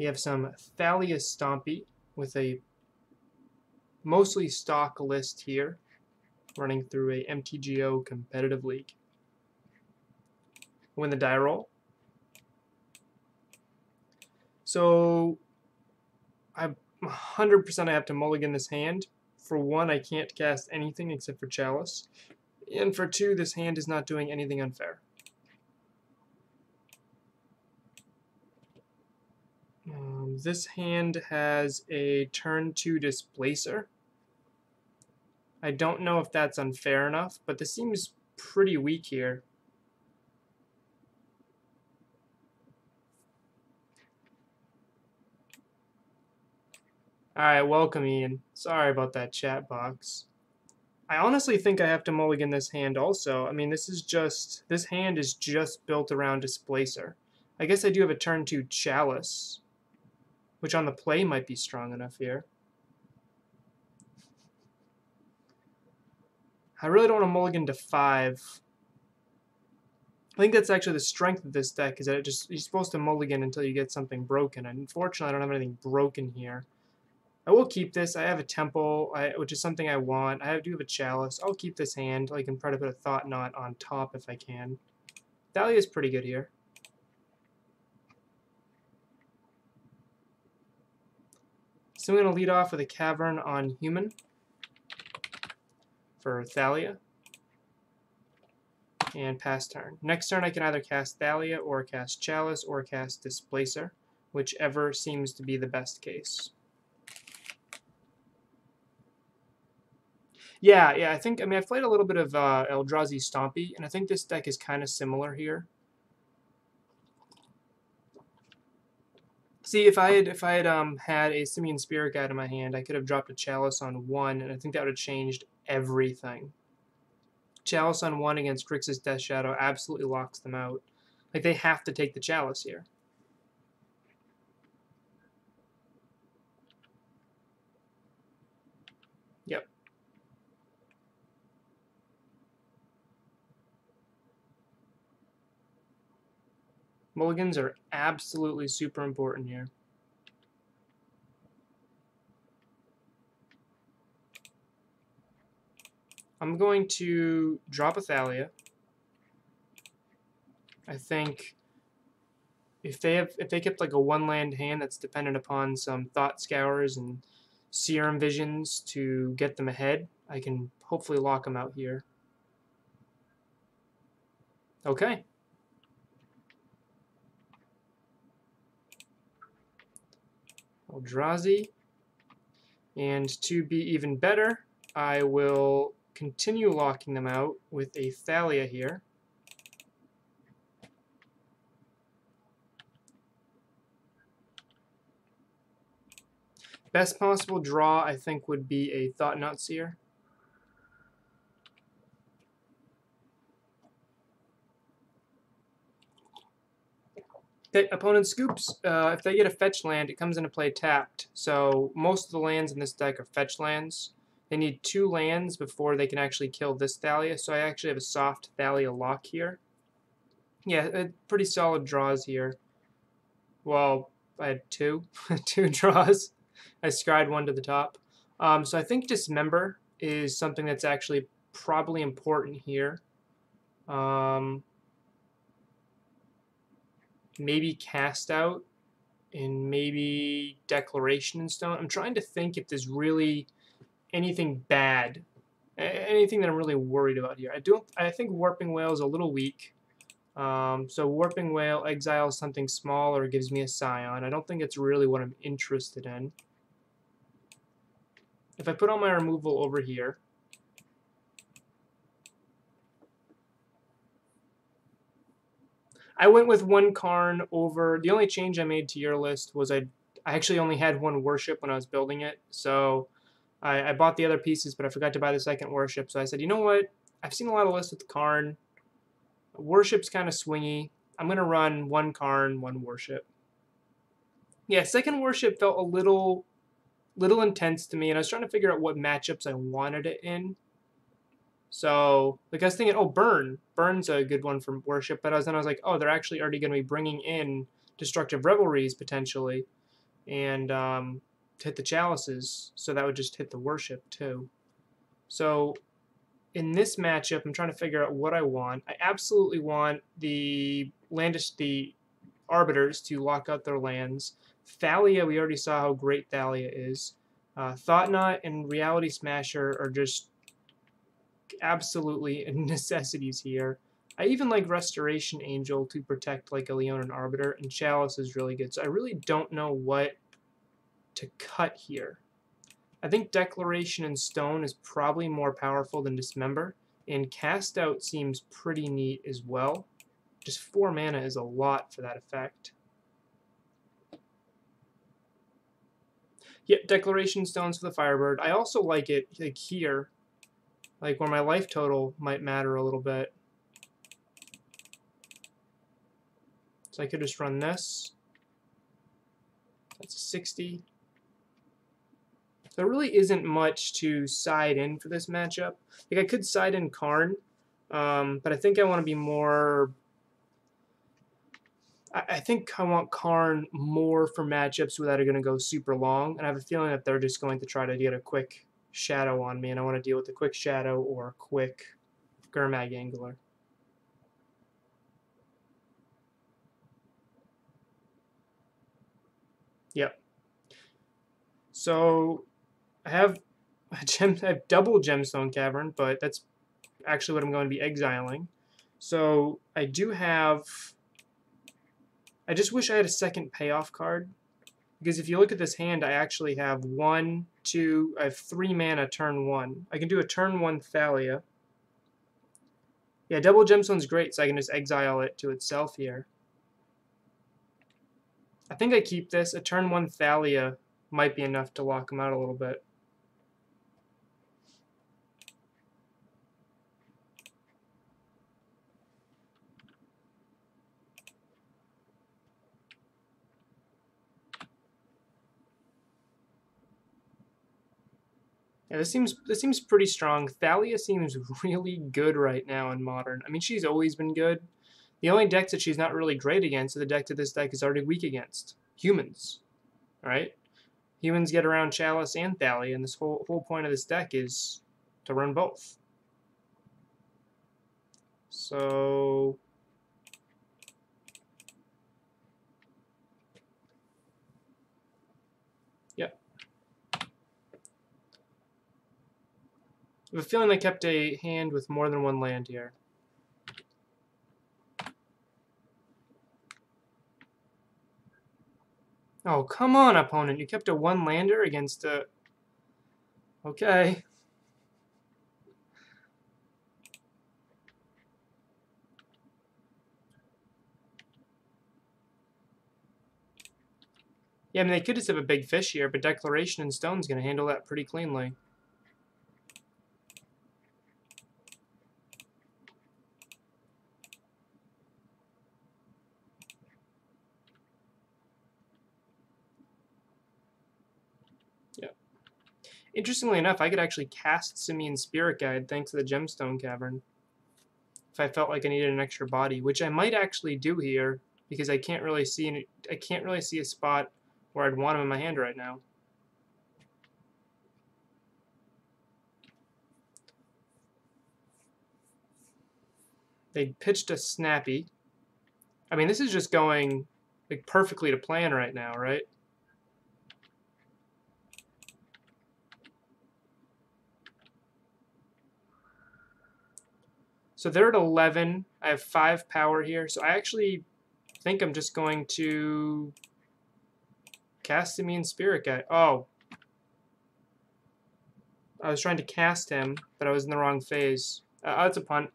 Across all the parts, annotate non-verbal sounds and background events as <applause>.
We have some Thalia Stompy with a mostly stock list here, running through a MTGO competitive league. Win the die roll. So I'm 100% I have to mulligan this hand. For one, I can't cast anything except for Chalice. And for two, this hand is not doing anything unfair. Um, this hand has a turn 2 Displacer. I don't know if that's unfair enough, but this seems pretty weak here. Alright, welcome Ian. Sorry about that chat box. I honestly think I have to mulligan this hand also. I mean, this is just, this hand is just built around Displacer. I guess I do have a turn 2 Chalice, which on the play might be strong enough here. I really don't want to mulligan to 5. I think that's actually the strength of this deck, is that it just you're supposed to mulligan until you get something broken. And unfortunately, I don't have anything broken here. I will keep this. I have a temple, I, which is something I want. I do have a chalice. I'll keep this hand. I can try to put a thought knot on top if I can. Thalia is pretty good here. So I'm going to lead off with a Cavern on Human for Thalia. And pass turn. Next turn I can either cast Thalia or cast Chalice or cast Displacer, whichever seems to be the best case. Yeah, yeah, I think, I mean, I've played a little bit of uh, Eldrazi Stompy, and I think this deck is kind of similar here. See, if I had if I had um, had a Simian Spirit Guide in my hand, I could have dropped a Chalice on one, and I think that would have changed everything. Chalice on one against Grixis Death Shadow absolutely locks them out. Like, they have to take the Chalice here. Yep. Mulligans are absolutely super important here. I'm going to drop a Thalia. I think if they have if they kept like a one land hand that's dependent upon some thought scours and serum visions to get them ahead, I can hopefully lock them out here. Okay. Eldrazi. And to be even better, I will continue locking them out with a Thalia here. Best possible draw, I think, would be a Thought-Knot Seer. Okay, opponent scoops. Uh, if they get a fetch land, it comes into play tapped. So most of the lands in this deck are fetch lands. They need two lands before they can actually kill this Thalia, so I actually have a soft Thalia lock here. Yeah, pretty solid draws here. Well, I had two, <laughs> two draws. I scryed one to the top. Um, so I think Dismember is something that's actually probably important here. Um, maybe Cast Out and maybe Declaration in Stone. I'm trying to think if there's really anything bad, anything that I'm really worried about here. I don't. I think Warping Wail is a little weak. Um, so Warping Wail exiles something small or gives me a Scion. I don't think it's really what I'm interested in. If I put all my removal over here, I went with one Karn over. The only change I made to your list was I, I actually only had one worship when I was building it. So I, I bought the other pieces, but I forgot to buy the second worship. So I said, you know what? I've seen a lot of lists with Karn. Worship's kind of swingy. I'm going to run one Karn, one worship. Yeah, second worship felt a little little intense to me, and I was trying to figure out what matchups I wanted it in. So, like I was thinking, oh, Burn. Burn's a good one for worship, but I was, then I was like, oh, they're actually already going to be bringing in Destructive Revelries, potentially. and um, hit the chalices, so that would just hit the worship too. So in this matchup, I'm trying to figure out what I want. I absolutely want the landish the arbiters to lock out their lands. Thalia, we already saw how great Thalia is. Uh, Thought-Knot and Reality Smasher are just absolutely <laughs> necessities here. I even like Restoration Angel to protect like a Leonin Arbiter, and Chalice is really good. So I really don't know what to cut here. I think Declaration in Stone is probably more powerful than Dismember, and Cast Out seems pretty neat as well. Just 4 mana is a lot for that effect. Yep, Declaration Stones for the Firebird. I also like it like here, like where my life total might matter a little bit. So I could just run this. That's 60. There really isn't much to side in for this matchup. Like I could side in Karn, um, but I think I want to be more. I, I think I want Karn more for matchups where that are going to go super long, and I have a feeling that they're just going to try to get a quick shadow on me, and I want to deal with a quick shadow or a quick Gurmag Angler. Yep. So I have <laughs> a gem, I have double gemstone cavern, but that's actually what I'm going to be exiling. So I do have. I just wish I had a second payoff card, because if you look at this hand, I actually have one, two, I have three mana turn one. I can do a turn one Thalia. Yeah, double gemstone's great, so I can just exile it to itself here. I think I keep this. A turn one Thalia might be enough to lock him out a little bit. Yeah, this seems this seems pretty strong. Thalia seems <laughs> really good right now in Modern. I mean, she's always been good. The only decks that she's not really great against are the deck that this deck is already weak against. Humans. Right? Humans get around Chalice and Thalia, and this whole whole point of this deck is to run both. So I have a feeling they kept a hand with more than one land here. Oh, come on, opponent. You kept a one-lander against a... Okay. Yeah, I mean, they could just have a big fish here, but Declaration in Stone's going to handle that pretty cleanly. Interestingly enough, I could actually cast Simian Spirit Guide thanks to the Gemstone Cavern. If I felt like I needed an extra body, which I might actually do here, because I can't really see any, I can't really see a spot where I'd want him in my hand right now. They pitched a snappy. I mean, this is just going like perfectly to plan right now, right? So they're at 11. I have 5 power here. So I actually think I'm just going to cast Simian Spirit Guide. Oh. I was trying to cast him, but I was in the wrong phase. Uh, oh, that's a punt.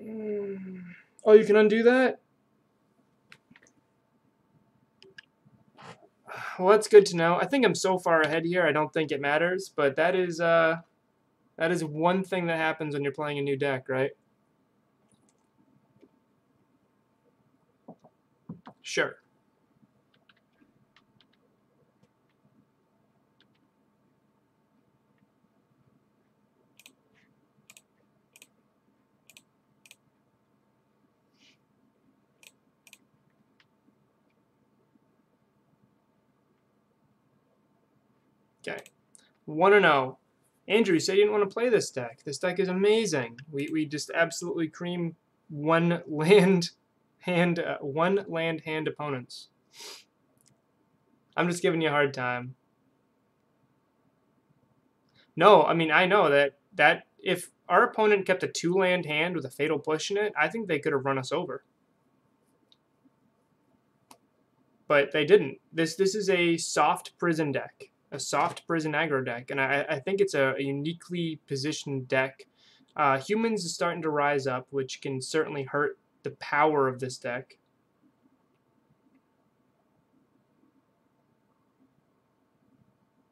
Hmm. Oh, you can undo that? Well, that's good to know. I think I'm so far ahead here, I don't think it matters, but that is, uh, that is one thing that happens when you're playing a new deck, right? Sure. Okay. 1 and 0. Andrew, you said you didn't want to play this deck. This deck is amazing. We, we just absolutely cream one <laughs> land hand uh, one land hand opponents. I'm just giving you a hard time. No, I mean I know that that if our opponent kept a two land hand with a fatal push in it, I think they could have run us over. But they didn't. This this is a soft prison deck, a soft prison aggro deck, and I, I think it's a, a uniquely positioned deck. Uh, humans is starting to rise up, which can certainly hurt the power of this deck.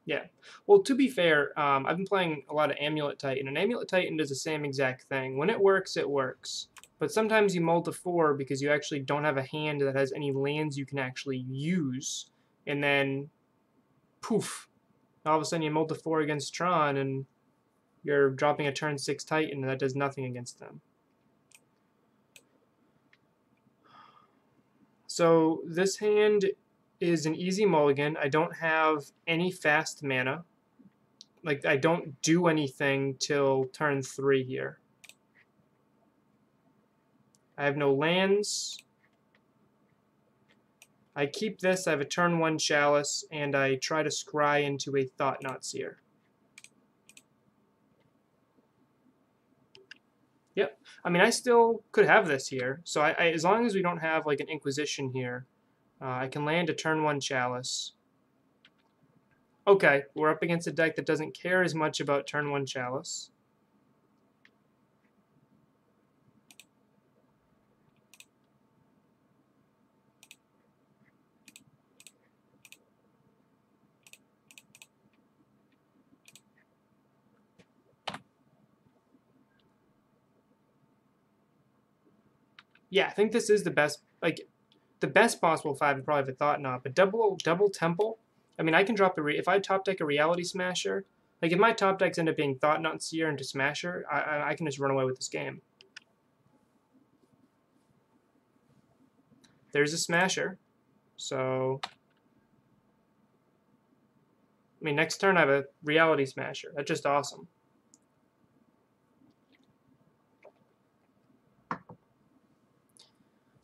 Yeah. Well, to be fair, um, I've been playing a lot of Amulet Titan, and Amulet Titan does the same exact thing. When it works, it works. But sometimes you mull to 4 because you actually don't have a hand that has any lands you can actually use. And then, poof, all of a sudden you to 4 against Tron, and you're dropping a turn 6 Titan, and that does nothing against them. So this hand is an easy mulligan. I don't have any fast mana. Like, I don't do anything till turn 3 here. I have no lands. I keep this, I have a turn 1 Chalice, and I try to scry into a Thought-Knot Seer. Yep. I mean, I still could have this here. So I, I, as long as we don't have like an Inquisition here, uh, I can land a turn one Chalice. Okay, we're up against a deck that doesn't care as much about turn one Chalice. Yeah, I think this is the best, like, the best possible five. would probably a Thought-Knot, but double double temple. I mean, I can drop a re if I top deck a reality smasher. Like if my top decks end up being Thought-Knot Seer into Smasher, I, I, I can just run away with this game. There's a Smasher, so I mean, next turn I have a Reality Smasher. That's just awesome.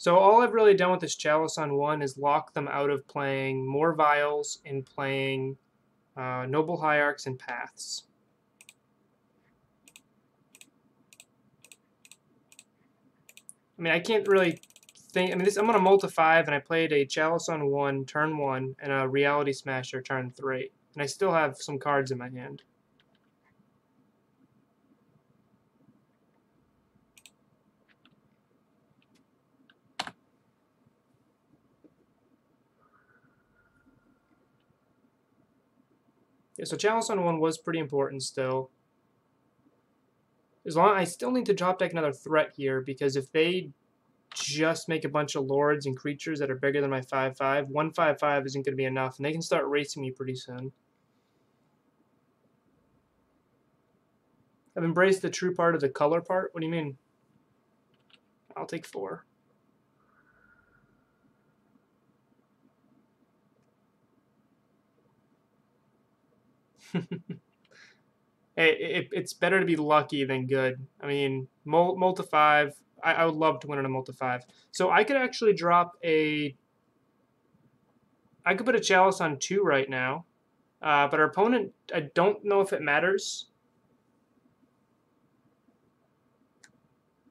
So all I've really done with this Chalice on 1 is lock them out of playing more Vials and playing uh, Noble Hierarchs and Paths. I mean, I can't really think... I mean, this, I'm on a multi 5, and I played a Chalice on 1, turn 1, and a Reality Smasher, turn 3. And I still have some cards in my hand. Yeah, so on one was pretty important still. As long I still need to drop deck another threat here because if they just make a bunch of lords and creatures that are bigger than my 5-5, 1-5-5 isn't going to be enough, and they can start racing me pretty soon. I've embraced the true part of the color part. What do you mean? I'll take four. <laughs> it, it, it's better to be lucky than good. I mean, multi five. I, I would love to win in a multi five. So I could actually drop a. I could put a chalice on two right now, uh, but our opponent. I don't know if it matters.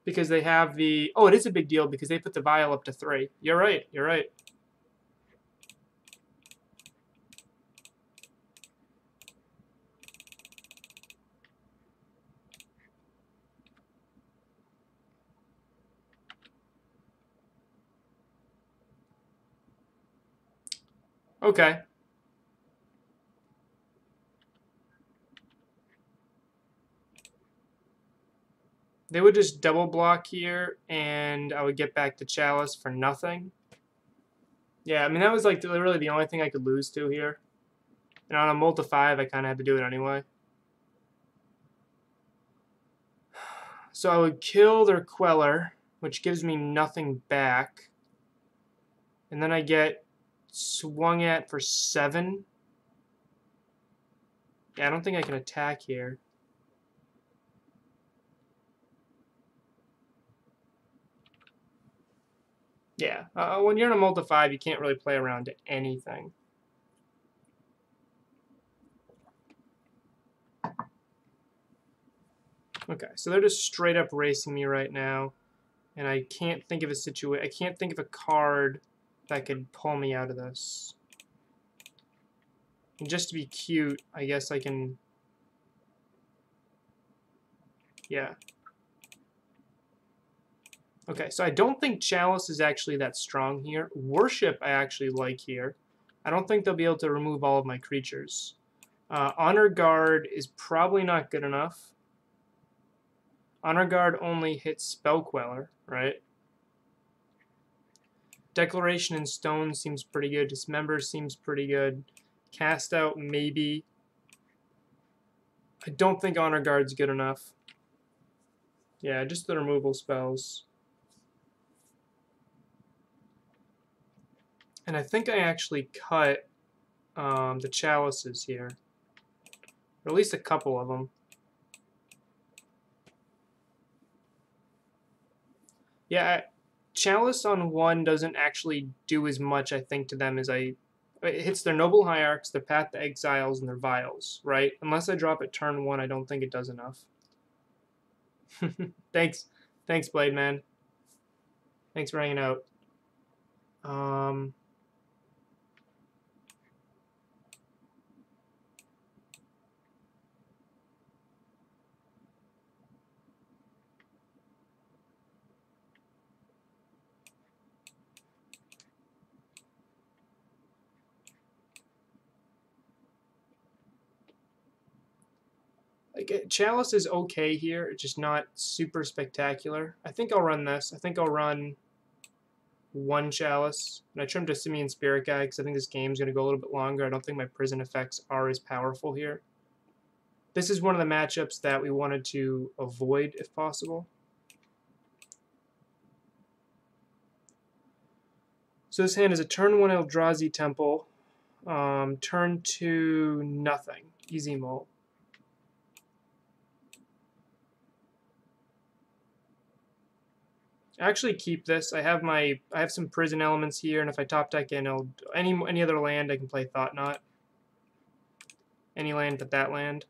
Because they have the. Oh, it is a big deal because they put the vial up to three. You're right. You're right. Okay. They would just double block here, and I would get back to Chalice for nothing. Yeah, I mean, that was like literally the only thing I could lose to here. And on a multi 5, I kind of had to do it anyway. So I would kill their Queller, which gives me nothing back. And then I get swung at for seven. Yeah, I don't think I can attack here. Yeah, uh, when you're in a multi 5, you can't really play around to anything. Okay, so they're just straight up racing me right now, and I can't think of a situation. I can't think of a card that could pull me out of this. And just to be cute, I guess I can... Yeah. Okay, so I don't think Chalice is actually that strong here. Worship I actually like here. I don't think they'll be able to remove all of my creatures. Uh, Honor Guard is probably not good enough. Honor Guard only hits Spell Queller, right? Declaration in Stone seems pretty good. Dismember seems pretty good. Cast out, maybe. I don't think Honor Guard's good enough. Yeah, just the removal spells. And I think I actually cut um, the chalices here. Or at least a couple of them. Yeah, chalice on one doesn't actually do as much, I think, to them as I it hits their Noble Hierarchs, their Path to Exiles, and their Vials, right? Unless I drop it turn one, I don't think it does enough. <laughs> Thanks. Thanks, Blade Man. Thanks for hanging out. Um, Like, Chalice is okay here, it's just not super spectacular. I think I'll run this. I think I'll run one Chalice. And I trimmed a Simian Spirit Guide because I think this game's going to go a little bit longer. I don't think my prison effects are as powerful here. This is one of the matchups that we wanted to avoid if possible. So this hand is a turn 1 Eldrazi Temple, um, turn 2 nothing, easy mode. actually keep this. I have my I have some prison elements here, and if I top deck in, I'll, any any other land I can play Thought-Knot. Any land but that land.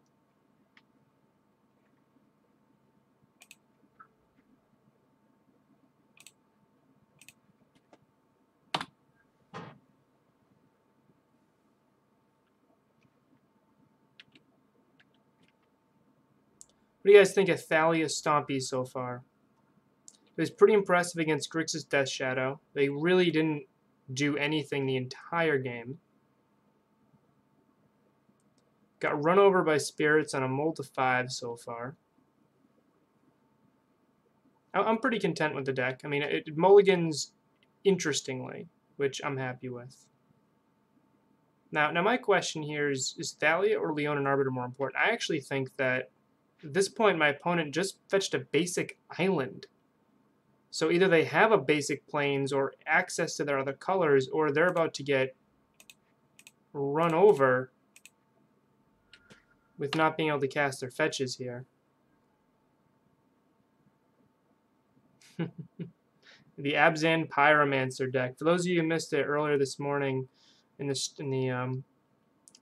What do you guys think of Thalia Stompy so far? It was pretty impressive against Grixis Death Shadow. They really didn't do anything the entire game. Got run over by spirits on a multi 5 so far. I'm pretty content with the deck. I mean, it mulligans interestingly, which I'm happy with. Now, now my question here is, is Thalia or Leonin Arbiter more important? I actually think that at this point my opponent just fetched a basic island so either they have a basic plains or access to their other colors, or they're about to get run over with not being able to cast their fetches here. <laughs> the Abzan Pyromancer deck. For those of you who missed it earlier this morning in the, in the um,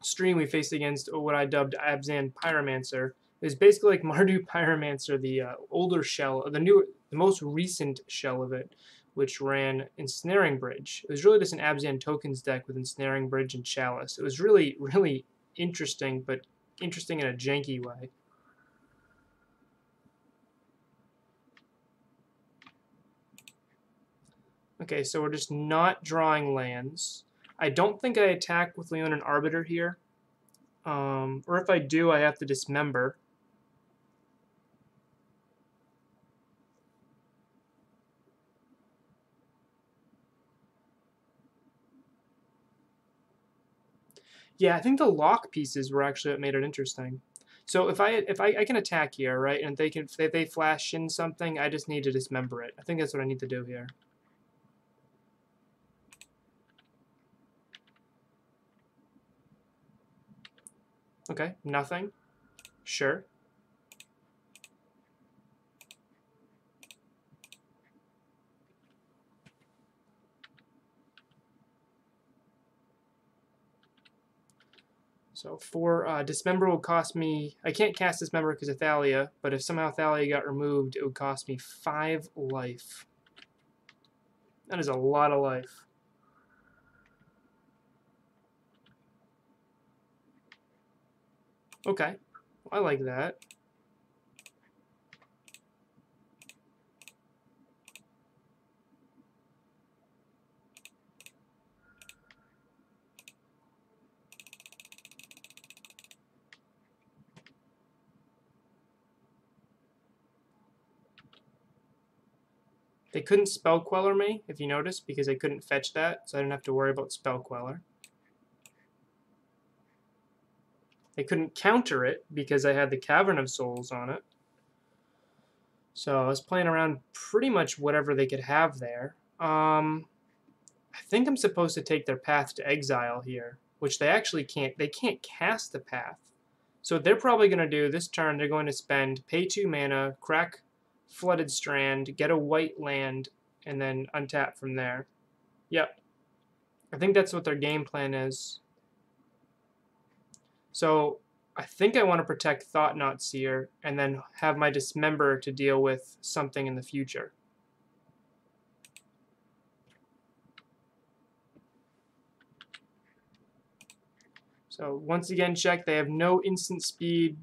stream, we faced against what I dubbed Abzan Pyromancer. It's basically like <laughs> Mardu Pyromancer, the uh, older shell, the new, the most recent shell of it, which ran Ensnaring Bridge. It was really just an Abzan tokens deck with Ensnaring Bridge and Chalice. It was really, really interesting, but interesting in a janky way. Okay, so we're just not drawing lands. I don't think I attack with Leonin Arbiter here. Um, or if I do, I have to dismember. Yeah, I think the lock pieces were actually what made it interesting. So if I if I, I can attack here, right, and they can if they flash in something, I just need to dismember it. I think that's what I need to do here. Okay, nothing. Sure. So for uh, dismember will cost me. I can't cast dismember because of Thalia, but if somehow Thalia got removed, it would cost me five life. That is a lot of life. Okay, I like that. They couldn't spell queller me, if you notice, because I couldn't fetch that, so I didn't have to worry about spell queller. They couldn't counter it because I had the Cavern of Souls on it. So I was playing around pretty much whatever they could have there. Um, I think I'm supposed to take their path to exile here, which they actually can't. They can't cast the path. So they're probably going to do this turn, they're going to spend pay 2 mana, crack Flooded Strand, get a white land, and then untap from there. Yep. I think that's what their game plan is. So I think I want to protect Thought-Knot Seer and then have my Dismember to deal with something in the future. So once again, check. They have no instant speed,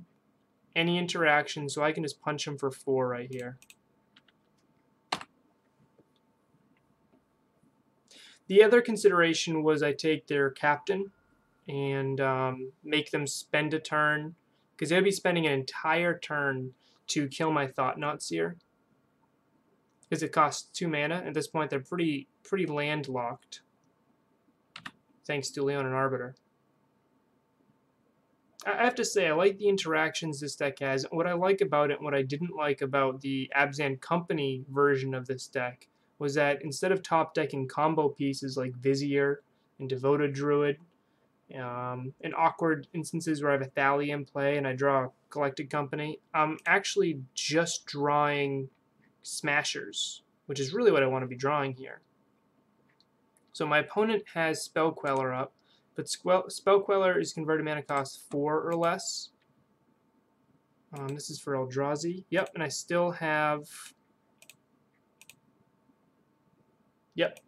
any interaction, so I can just punch them for four right here. The other consideration was I take their captain and um, make them spend a turn, because they'll be spending an entire turn to kill my Thought-Knot Seer. Because it costs two mana. At this point, they're pretty pretty landlocked. Thanks to Leonin Arbiter. I have to say, I like the interactions this deck has. What I like about it, and what I didn't like about the Abzan Company version of this deck, was that instead of top decking combo pieces like Vizier and Devoted Druid, um, awkward instances where I have a Thalia in play and I draw a Collected Company, I'm actually just drawing Smashers, which is really what I want to be drawing here. So my opponent has Spell Queller up, but Spell Queller is converted mana cost 4 or less. Um, this is for Eldrazi. Yep, and I still have... Yep.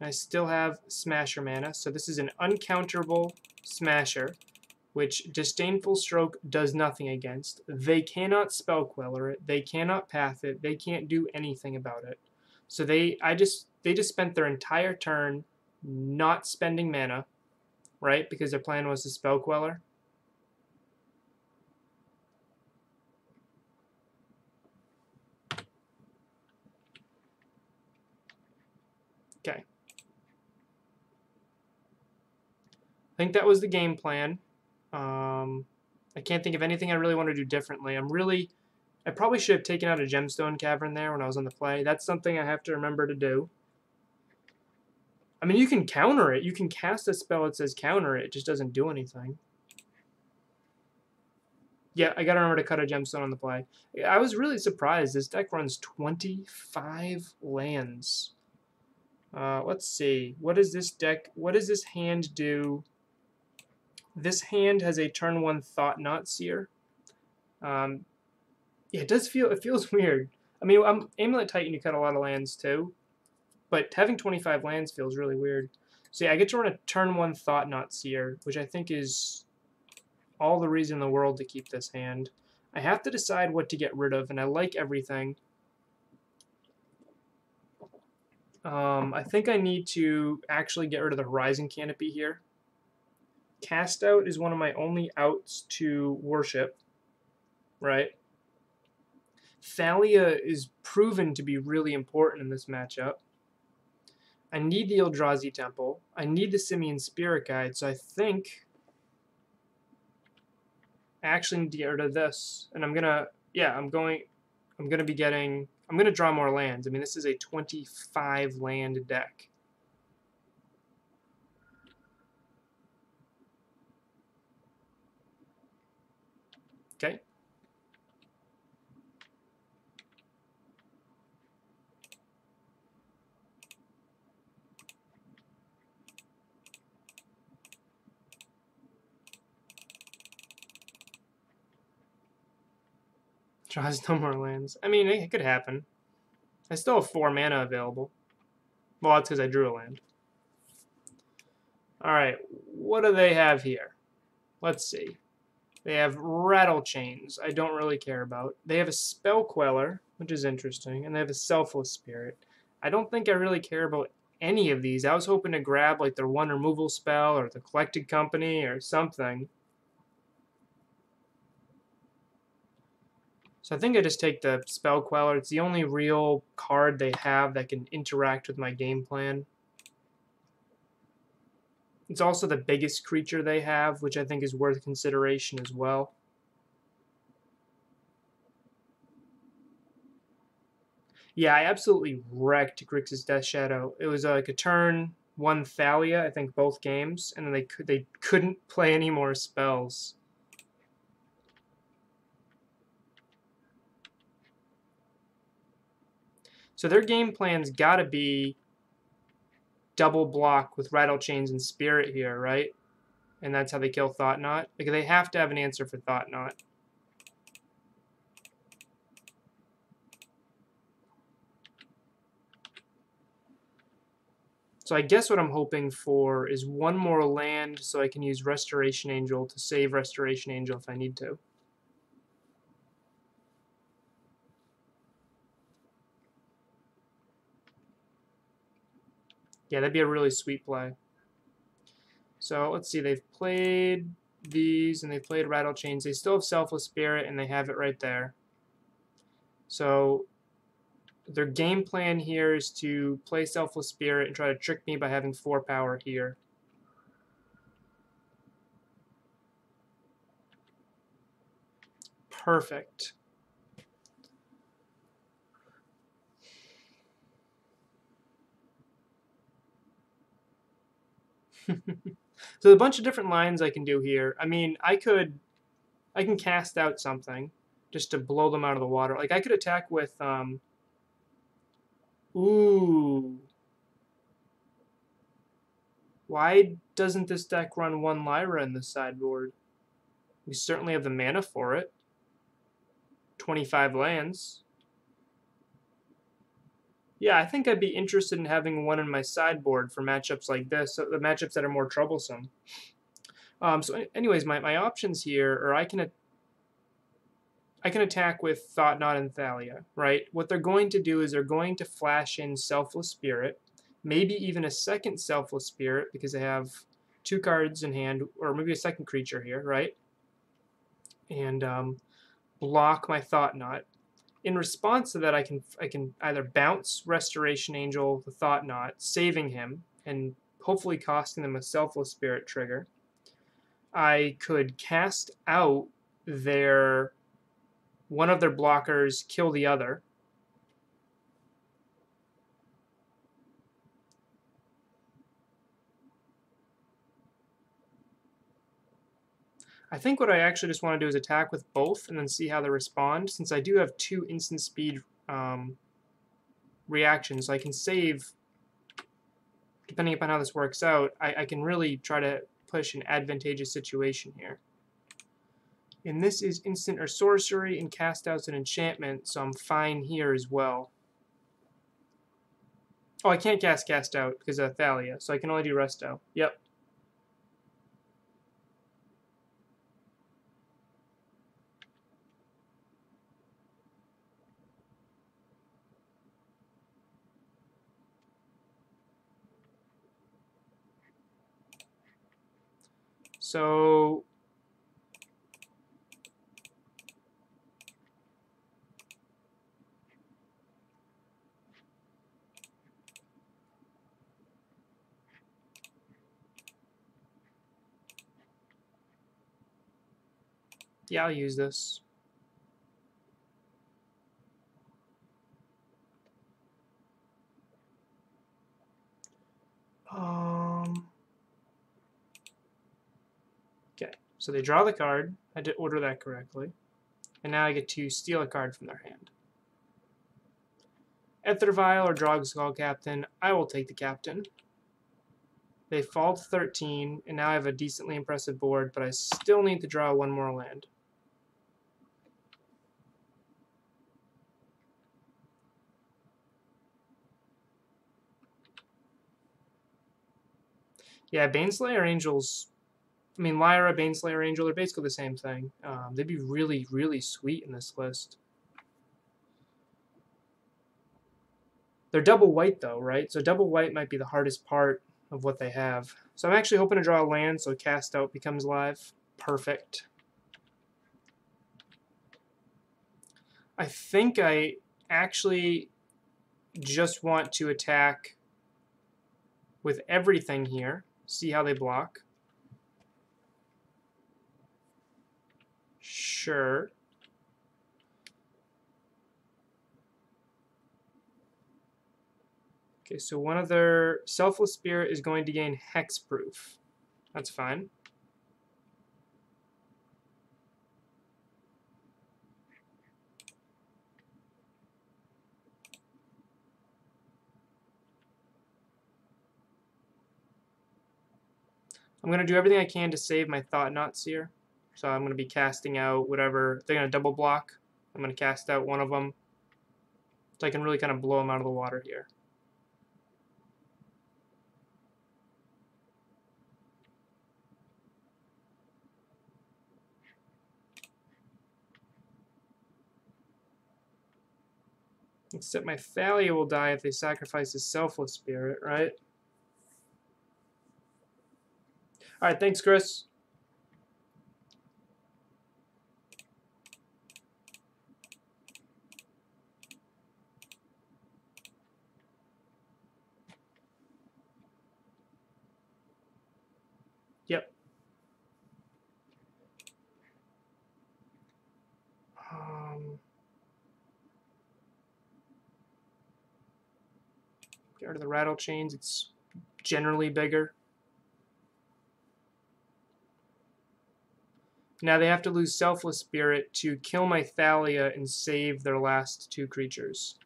And I still have Smasher mana, so this is an uncounterable Smasher, which Disdainful Stroke does nothing against. They cannot Spell Queller it, they cannot Path it, they can't do anything about it. So they, I just, they just spent their entire turn not spending mana, right? Because their plan was to spell queller. Okay. I think that was the game plan. Um, I can't think of anything I really want to do differently. I'm really, I probably should have taken out a gemstone cavern there when I was on the play. That's something I have to remember to do. I mean, you can counter it. You can cast a spell that says counter it. It just doesn't do anything. Yeah, I gotta remember to cut a gemstone on the play. I was really surprised. This deck runs 25 lands. Uh, let's see. What does this deck, what does this hand do? This hand has a turn one Thought-Knot Seer. Um, yeah, it does feel, it feels <laughs> weird. I mean, I'm Amulet Titan, you cut a lot of lands too. But having 25 lands feels really weird. So yeah, I get to run a turn one Thought-Knot Seer, which I think is all the reason in the world to keep this hand. I have to decide what to get rid of, and I like everything. Um, I think I need to actually get rid of the Horizon Canopy here. Cast Out is one of my only outs to worship, right? Thalia is proven to be really important in this matchup. I need the Eldrazi Temple. I need the Simian Spirit Guide, so I think I actually need to get rid of this. And I'm gonna, yeah, I'm going, I'm gonna be getting, I'm gonna draw more lands. I mean, this is a 25 land deck. Okay. Draws no more lands. I mean, it could happen. I still have four mana available. Well, that's because I drew a land. Alright, what do they have here? Let's see. They have Rattle Chains, I don't really care about. They have a Spell Queller, which is interesting, and they have a Selfless Spirit. I don't think I really care about any of these. I was hoping to grab like their one removal spell or the Collected Company or something. So I think I just take the Spell Queller. It's the only real card they have that can interact with my game plan. It's also the biggest creature they have, which I think is worth consideration as well. Yeah, I absolutely wrecked Grixis Death Shadow. It was uh, like a turn one Thalia, I think both games, and then they could they couldn't play any more spells. So their game plan's got to be double block with Rattle Chains and Spirit here, right? And that's how they kill Thought-Knot? Because they have to have an answer for Thought-Knot. So I guess what I'm hoping for is one more land so I can use Restoration Angel to save Restoration Angel if I need to. Yeah, that'd be a really sweet play. So let's see, they've played these and they've played Rattle Chains. They still have Selfless Spirit and they have it right there. So their game plan here is to play Selfless Spirit and try to trick me by having 4 power here. Perfect. So a bunch of different lines I can do here. I mean, I could, I can cast out something just to blow them out of the water. Like I could attack with, um, ooh. Why doesn't this deck run one Lyra in the sideboard? We certainly have the mana for it. 25 lands. Yeah, I think I'd be interested in having one in my sideboard for matchups like this, so the matchups that are more troublesome. Um, so anyways, my, my options here are I can I can attack with Thought-Knot and Thalia, right? What they're going to do is they're going to flash in Selfless Spirit, maybe even a second Selfless Spirit because they have two cards in hand, or maybe a second creature here, right? And um, block my Thought-Knot in response to that, I can I can either bounce Restoration Angel, the Thought-Knot, saving him, and hopefully costing them a Selfless Spirit trigger. I could cast out their one of their blockers, kill the other. I think what I actually just want to do is attack with both and then see how they respond. Since I do have two instant speed um, reactions, I can save, depending upon how this works out, I, I can really try to push an advantageous situation here. And this is instant or sorcery and cast out's an enchantment, so I'm fine here as well. Oh, I can't cast cast out because of Thalia, so I can only do resto. Yep, So yeah, I'll use this. Um, So they draw the card. I did order that correctly. And now I get to steal a card from their hand. Ether Vial or Drogskol Captain, I will take the Captain. They fall to 13, and now I have a decently impressive board, but I still need to draw one more land. Yeah, Baneslayer Angels, I mean, Lyra, Baneslayer Angel, they're basically the same thing. Um, they'd be really, really sweet in this list. They're double white, though, right? So double white might be the hardest part of what they have. So I'm actually hoping to draw a land so cast out becomes live. Perfect. I think I actually just want to attack with everything here. See how they block. Sure. Okay, so one of their Selfless Spirit is going to gain Hexproof. That's fine. I'm going to do everything I can to save my Thought-Knot Seer. So I'm going to be casting out whatever. They're going to double block. I'm going to cast out one of them. So I can really kind of blow them out of the water here. Except my Thalia will die if they sacrifice his selfless spirit, right? Alright, thanks, Chris. Yep. Um... Rid the rattle chains. It's generally bigger. Now they have to lose Selfless Spirit to kill my Thalia and save their last two creatures.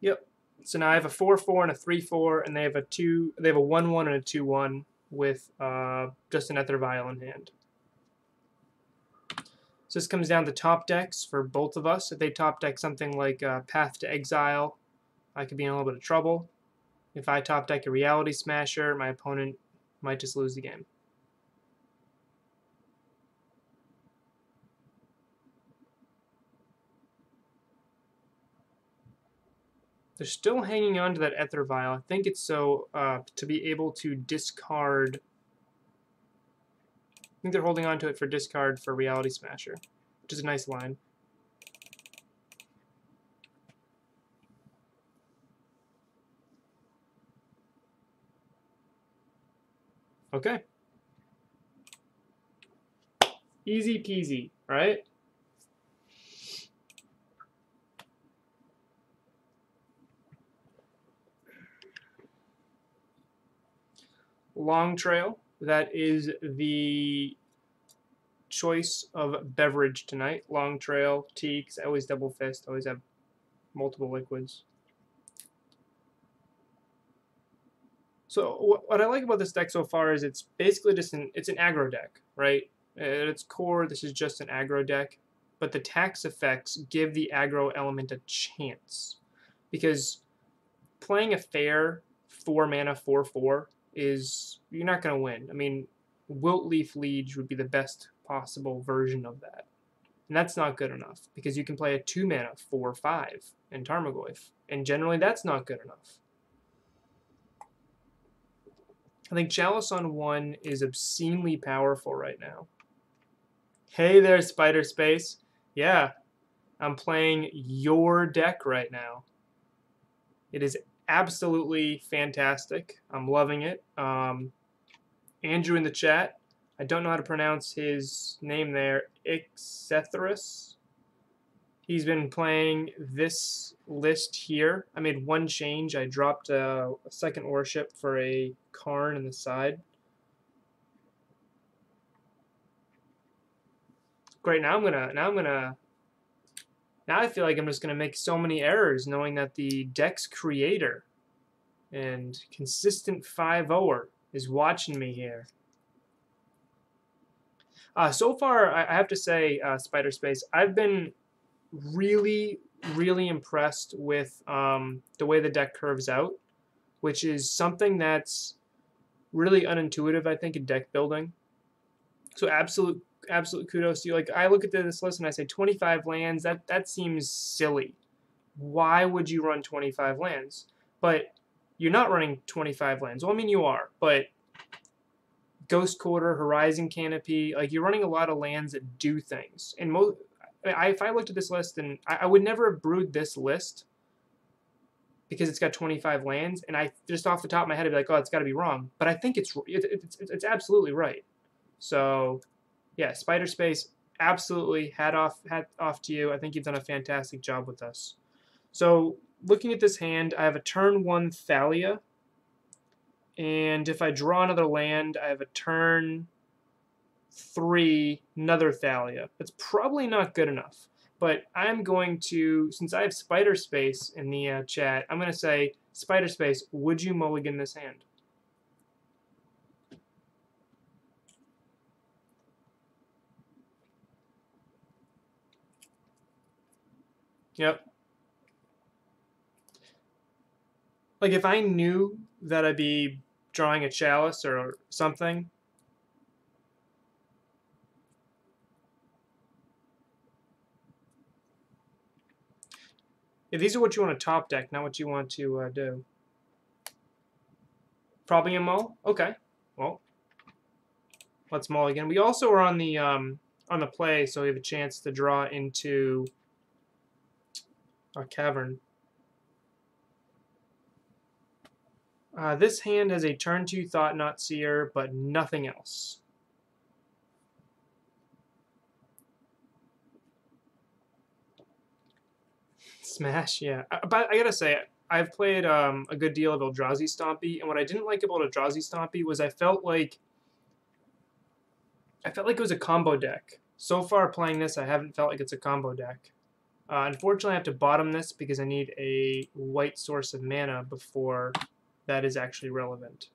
Yep. So now I have a 4-4 and a 3-4, and they have a 2 they have a 1-1 and a 2-1 with uh, just an Ether Vial in hand. So this comes down to top decks for both of us. If they top deck something like uh, Path to Exile, I could be in a little bit of trouble. If I top deck a Reality Smasher, my opponent might just lose the game. They're still hanging on to that Ether Vial. I think it's so uh, to be able to discard I think they're holding on to it for discard for Reality Smasher, which is a nice line. Okay. Easy peasy, right? Long Trail that is the choice of beverage tonight. Long Trail, tea, I always double fist, always have multiple liquids. So what, what I like about this deck so far is it's basically just an it's an aggro deck, right? At its core, this is just an aggro deck, but the tax effects give the aggro element a chance because playing a fair four mana four four is you're not going to win. I mean, Wiltleaf Liege would be the best possible version of that. And that's not good enough because you can play a 2 mana 4 5 in Tarmogoyf. And generally that's not good enough. I think Chalice on 1 is obscenely powerful right now. Hey there, Spider Space. Yeah, I'm playing your deck right now. It is absolutely fantastic. I'm loving it. Um, Andrew in the chat. I don't know how to pronounce his name there. Ixethorus. he's been playing this list here. I made one change. I dropped a, a second Worship for a Karn in the side. Great, now I'm gonna now I'm gonna now I feel like I'm just gonna make so many errors knowing that the deck's creator and consistent 5-0er is watching me here. Uh, so far, I have to say, uh, Spider Space, I've been really, really impressed with um, the way the deck curves out, which is something that's really unintuitive, I think, in deck building. So absolute, absolute kudos to you. Like I look at this list and I say 25 lands. That that seems silly. Why would you run 25 lands? But you're not running 25 lands. Well, I mean you are, but Ghost Quarter, Horizon Canopy, like you're running a lot of lands that do things. And most I, if I looked at this list, and I, I would never have brewed this list because it's got 25 lands, and I just off the top of my head, I'd be like, oh, it's got to be wrong. But I think it's, it, it's it's absolutely right. So, yeah, Spider Space, absolutely hat off hat off to you. I think you've done a fantastic job with us. So, looking at this hand, I have a turn one Thalia, and if I draw another land, I have a turn three another Thalia. That's probably not good enough. But I'm going to, since I have Spider Space in the uh, chat, I'm going to say, Spider Space, would you mulligan this hand? Yep. Like if I knew that I'd be drawing a chalice or something, Yeah, these are what you want to top deck, not what you want to uh, do. Probably a mull? Okay. Well, let's mull again. We also are on the um, on the play, so we have a chance to draw into a cavern. Uh, this hand has a turn 2 Thought-Knot Seer, but nothing else. Smash, yeah. Uh, but I gotta say, I've played um, a good deal of Eldrazi Stompy, and what I didn't like about Eldrazi Stompy was I felt like I felt like it was a combo deck. So far playing this, I haven't felt like it's a combo deck. Uh, unfortunately, I have to bottom this because I need a white source of mana before that is actually relevant.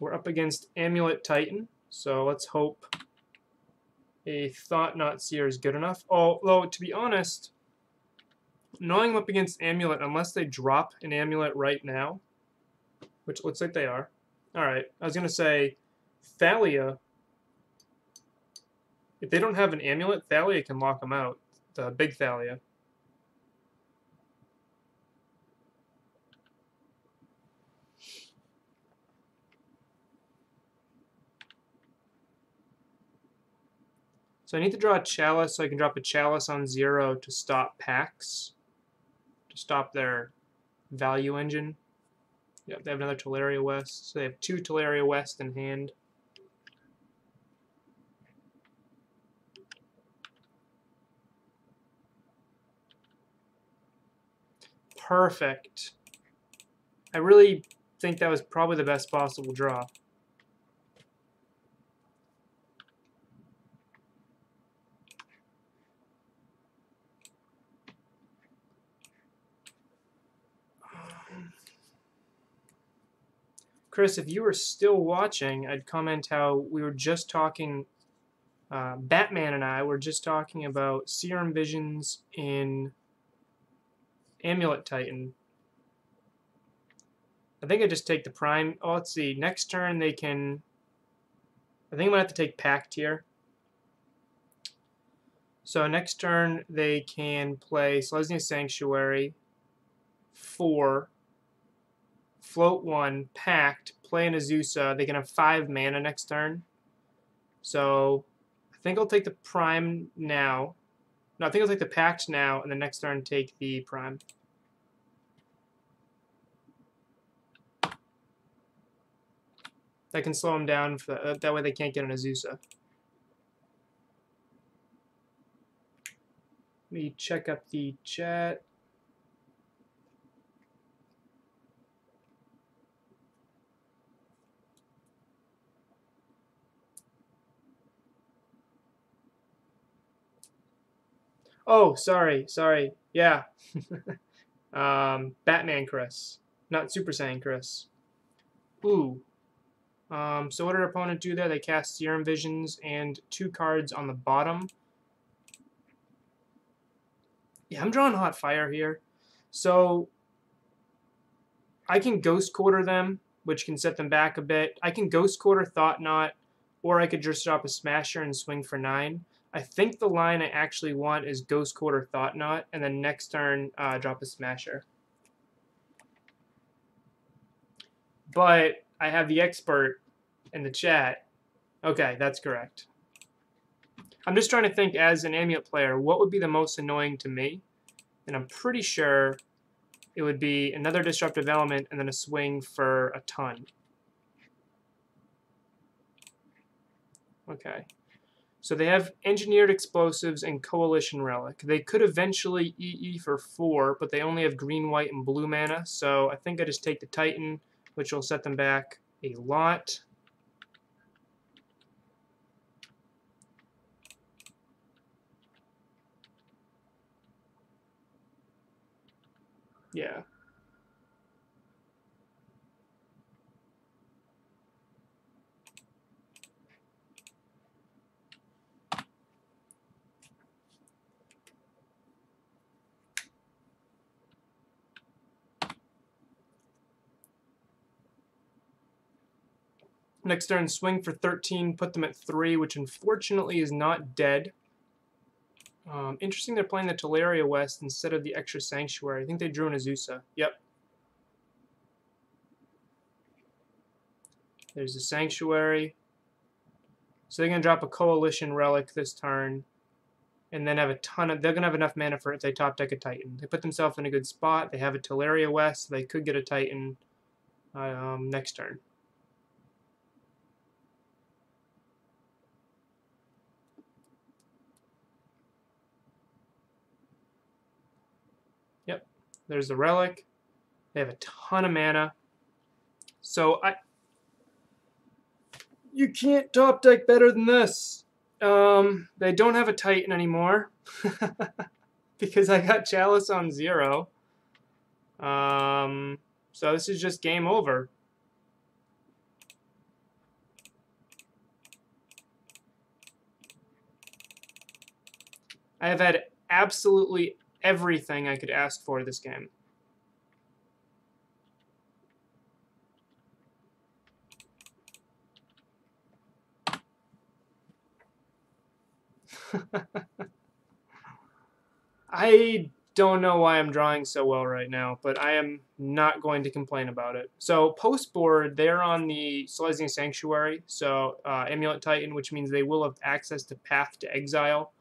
We're up against Amulet Titan. So let's hope a Thought-Knot Seer is good enough. Although, to be honest, knowing I'm up against Amulet, unless they drop an Amulet right now, which looks like they are. Alright, I was going to say, Thalia, if they don't have an Amulet, Thalia can lock them out. The big Thalia. So I need to draw a Chalice so I can drop a Chalice on zero to stop Pacts, to stop their value engine. Yep, they have another Tolaria West. So they have two Tolaria West in hand. Perfect. I really think that was probably the best possible draw. Chris, if you were still watching, I'd comment how we were just talking, uh, Batman and I were just talking about Serum Visions in Amulet Titan. I think I just take the Prime. Oh, let's see. Next turn they can... I think I'm going to have to take Pact here. So next turn they can play Selesnya Sanctuary, 4, float one, pact, play an Azusa. They can have five mana next turn. So I think I'll take the prime now. No, I think I'll take the pact now, and the next turn take the prime. That can slow them down. For the, that way they can't get an Azusa. Let me check up the chat. Oh, sorry, sorry. Yeah. <laughs> um, Batman Chris, not Super Saiyan Chris. Ooh. Um, so what did our opponent do there? They cast Serum Visions and two cards on the bottom. Yeah, I'm drawing Hot Fire here. So I can Ghost Quarter them, which can set them back a bit. I can Ghost Quarter Thought-Knot, or I could just drop a Smasher and swing for 9. I think the line I actually want is Ghost Quarter Thought-Knot, and then next turn uh, drop a Smasher. But I have the expert in the chat. Okay, that's correct. I'm just trying to think as an Amulet player, what would be the most annoying to me? And I'm pretty sure it would be another Disruptive Element and then a swing for a ton. Okay. So they have engineered explosives and coalition relic. They could eventually EE for four, but they only have green, white, and blue mana. So I think I just take the Titan, which will set them back a lot. Yeah. Next turn, swing for 13, put them at 3, which unfortunately is not dead. Um, interesting they're playing the Tolaria West instead of the extra Sanctuary. I think they drew an Azusa. Yep. There's the Sanctuary. So they're going to drop a Coalition Relic this turn. And then have a ton of... They're going to have enough mana for it if they top deck a Titan. They put themselves in a good spot. They have a Tolaria West, so they could get a Titan um, next turn. There's the relic. They have a ton of mana. So I you can't top deck better than this. Um, they don't have a Titan anymore <laughs> because I got Chalice on zero. Um, so this is just game over. I have had absolutely everything I could ask for this game. <laughs> I don't know why I'm drawing so well right now, but I am not going to complain about it. So post board, they're on the Selesnya Sanctuary, so uh, Amulet Titan, which means they will have access to Path to Exile.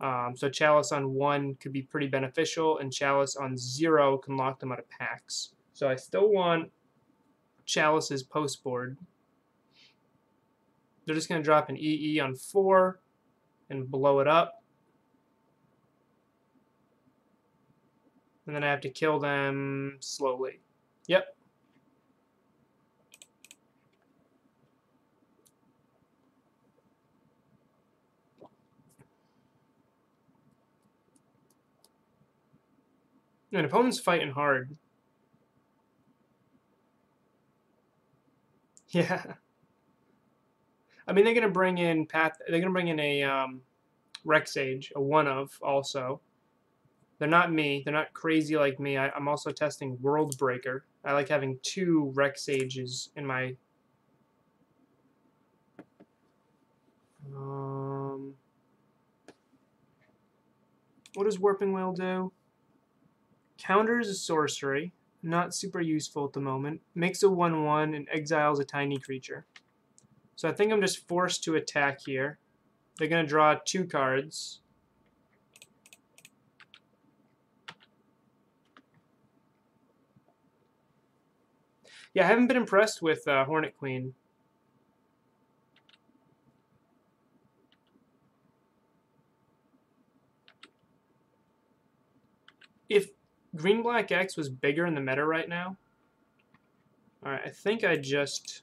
Um, so Chalice on 1 could be pretty beneficial, and Chalice on 0 can lock them out of Pacts. So I still want Chalice's post board. They're just going to drop an EE on 4 and blow it up. And then I have to kill them slowly. Yep, An opponent's fighting hard. <laughs> Yeah. I mean, they're gonna bring in Path. They're gonna bring in a um, Rec Sage, a one of also. They're not me. They're not crazy like me. I, am also testing World Breaker. I like having two Rec Sages in my. Um, what does Warping Wail do? Counters a sorcery, not super useful at the moment. Makes a 1-1 and exiles a tiny creature. So I think I'm just forced to attack here. They're going to draw two cards. Yeah, I haven't been impressed with uh, Hornet Queen. if Green Black X was bigger in the meta right now, alright, I think I just...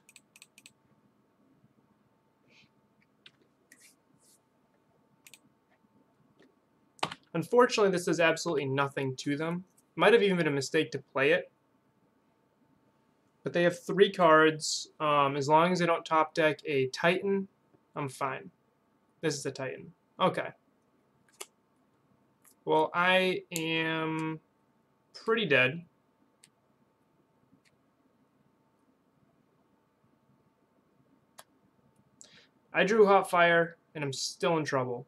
Unfortunately, this does absolutely nothing to them. Might have even been a mistake to play it. But they have three cards. Um, as long as they don't top deck a Titan, I'm fine. This is a Titan. Okay. Well, I am pretty dead. I drew Hot Fire, and I'm still in trouble.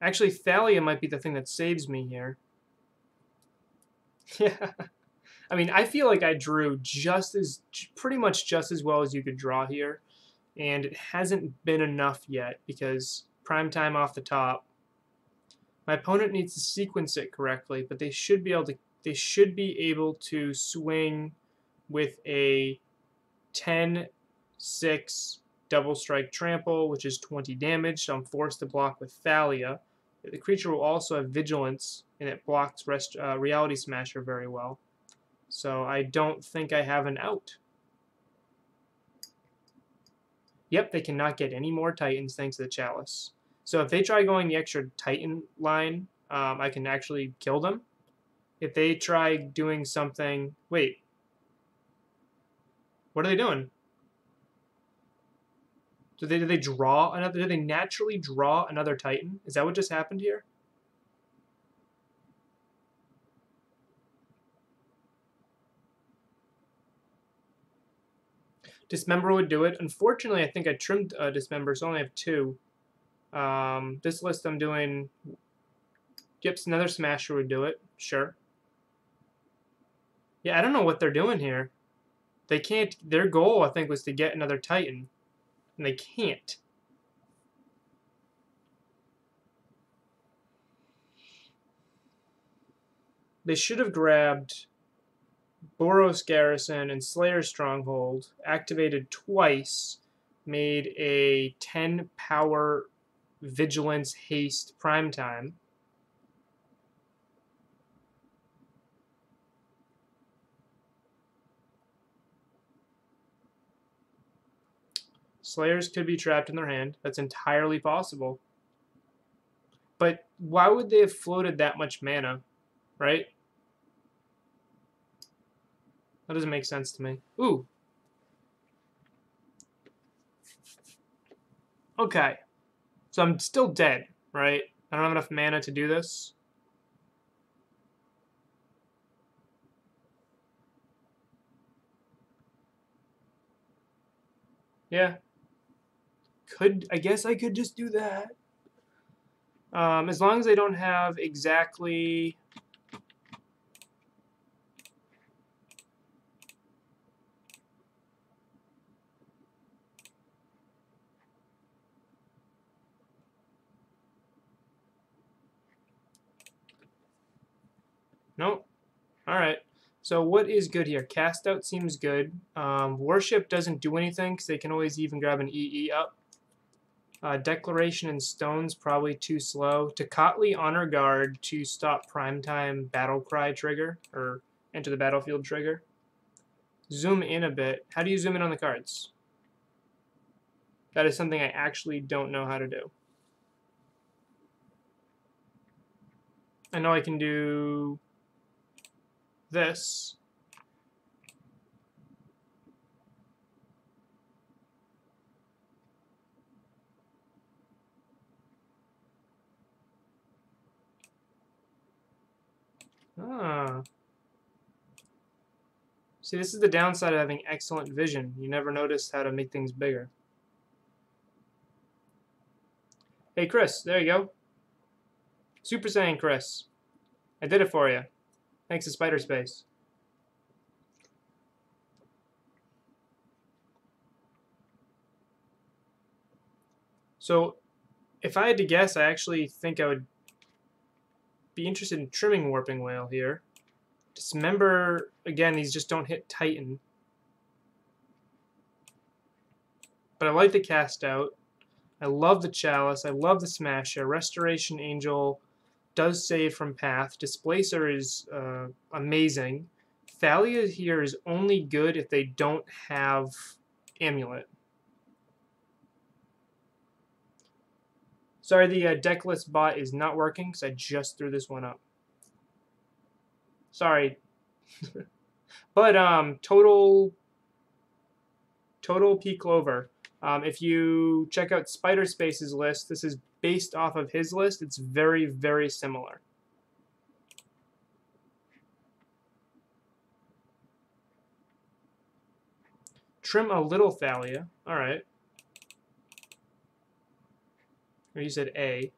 Actually, Thalia might be the thing that saves me here. <laughs> Yeah. I mean, I feel like I drew just as, pretty much just as well as you could draw here. And it hasn't been enough yet because prime time off the top. My opponent needs to sequence it correctly, but they should be able to, they should be able to swing with a 10, 6, double strike trample, which is 20 damage, so I'm forced to block with Thalia. The creature will also have Vigilance, and it blocks rest, uh, Reality Smasher very well. So I don't think I have an out. Yep, they cannot get any more Titans thanks to the Chalice. So if they try going the extra Titan line, um, I can actually kill them. If they try doing something... Wait. What are they doing? Do they, do they draw another? Do they naturally draw another Titan? Is that what just happened here? Dismember would do it. Unfortunately, I think I trimmed uh, Dismember, so I only have two. Um, this list I'm doing... Yep, another Smasher would do it. Sure. Yeah, I don't know what they're doing here. They can't... Their goal, I think, was to get another Titan and they can't. They should have grabbed Boros Garrison and Slayer Stronghold, activated twice, made a 10 power Vigilance Haste Prime Time. Slayers could be trapped in their hand. That's entirely possible. But why would they have floated that much mana, right? That doesn't make sense to me. Ooh. Okay. So I'm still dead, right? I don't have enough mana to do this. Yeah, could, I guess I could just do that. Um, as long as I don't have exactly... Nope. Alright. So what is good here? Cast out seems good. Um, worship doesn't do anything because they can always even grab an EE up. Uh, Declaration in Stone's probably too slow. Tocatli Honor Guard to stop Primetime Battle Cry trigger, or Enter the Battlefield trigger. Zoom in a bit. How do you zoom in on the cards? That is something I actually don't know how to do. I know I can do this. Ah. See, this is the downside of having excellent vision. You never notice how to make things bigger. Hey, Chris, there you go. Super Saiyan Chris. I did it for you. Thanks to Spider Space. So, if I had to guess, I actually think I would be interested in trimming Warping Wail here. Dismember, again, these just don't hit Titan. But I like the cast out. I love the Chalice. I love the Smasher. Restoration Angel does save from path. Displacer is uh, amazing. Thalia here is only good if they don't have Amulet. Sorry, the uh, deck list bot is not working because I just threw this one up. Sorry. <laughs> but um, total total P Clover. Um, if you check out Spider Space's list, this is based off of his list. It's very, very similar. Trim a little Thalia. All right. Or you said A.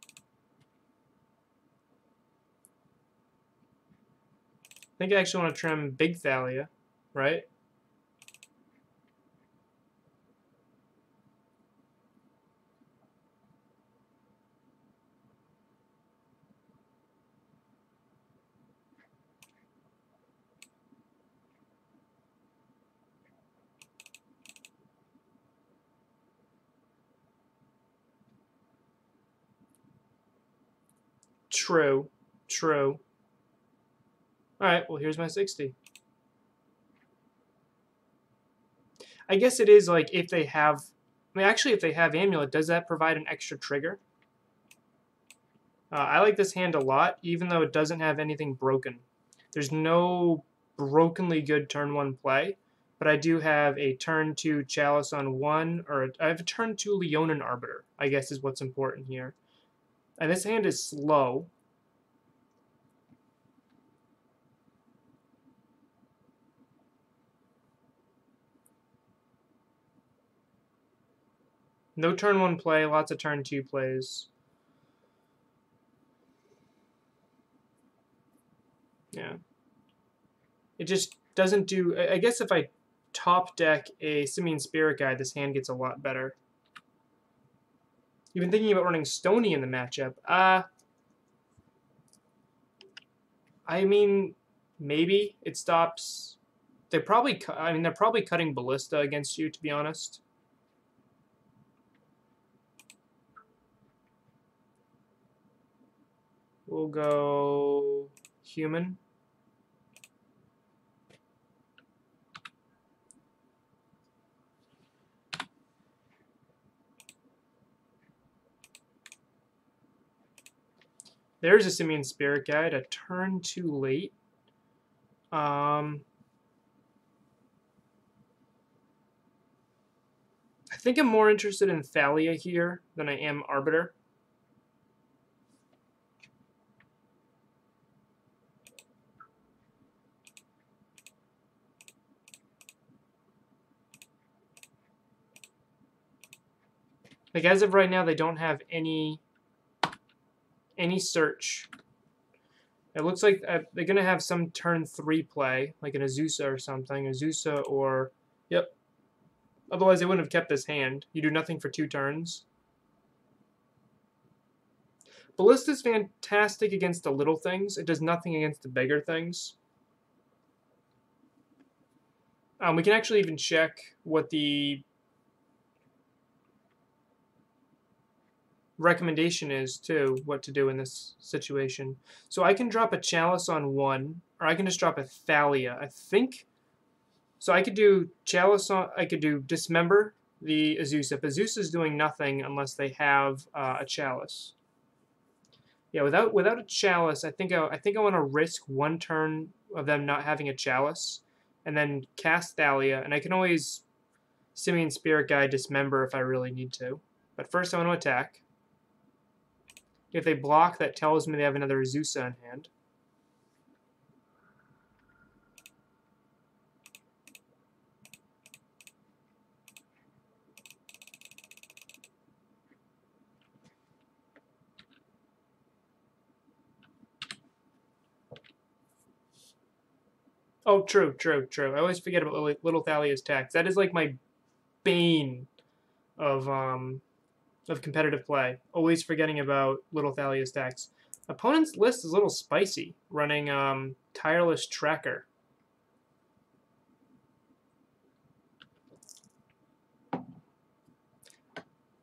I think I actually want to trim Big Thalia, right? True. True. Alright, well here's my 60. I guess it is like if they have... I mean, actually, if they have Amulet, does that provide an extra trigger? Uh, I like this hand a lot, even though it doesn't have anything broken. There's no brokenly good turn 1 play, but I do have a turn 2 Chalice on 1, or a, I have a turn 2 Leonin Arbiter, I guess is what's important here. And this hand is slow, No turn one play, lots of turn two plays. Yeah. It just doesn't do... I guess if I top deck a Simian Spirit Guide, this hand gets a lot better. You've been thinking about running Stony in the matchup. Uh, I mean, maybe it stops... They're probably... I mean, they're probably cutting Ballista against you, to be honest. We'll go human. There's a Simian Spirit Guide, a turn too late. Um, I think I'm more interested in Thalia here than I am Arbiter. Like as of right now, they don't have any any search. It looks like uh, they're gonna have some turn three play, like an Azusa or something, Azusa or yep. Otherwise, they wouldn't have kept this hand. You do nothing for two turns. Ballista's fantastic against the little things. It does nothing against the bigger things. Um, we can actually even check what the recommendation is too what to do in this situation. So I can drop a chalice on one, or I can just drop a thalia. I think. So I could do chalice on. I could do dismember the Azusa. Azusa is doing nothing unless they have uh, a chalice. Yeah, without without a chalice, I think I, I think I want to risk one turn of them not having a chalice, and then cast Thalia, and I can always Simian Spirit Guide dismember if I really need to. But first I want to attack. If they block, that tells me they have another Azusa in hand. Oh, true, true, true. I always forget about Little Thalia's tax. That is like my bane of um, of competitive play, always forgetting about Little Thalia's decks. Opponent's list is a little spicy, running um, Tireless Tracker.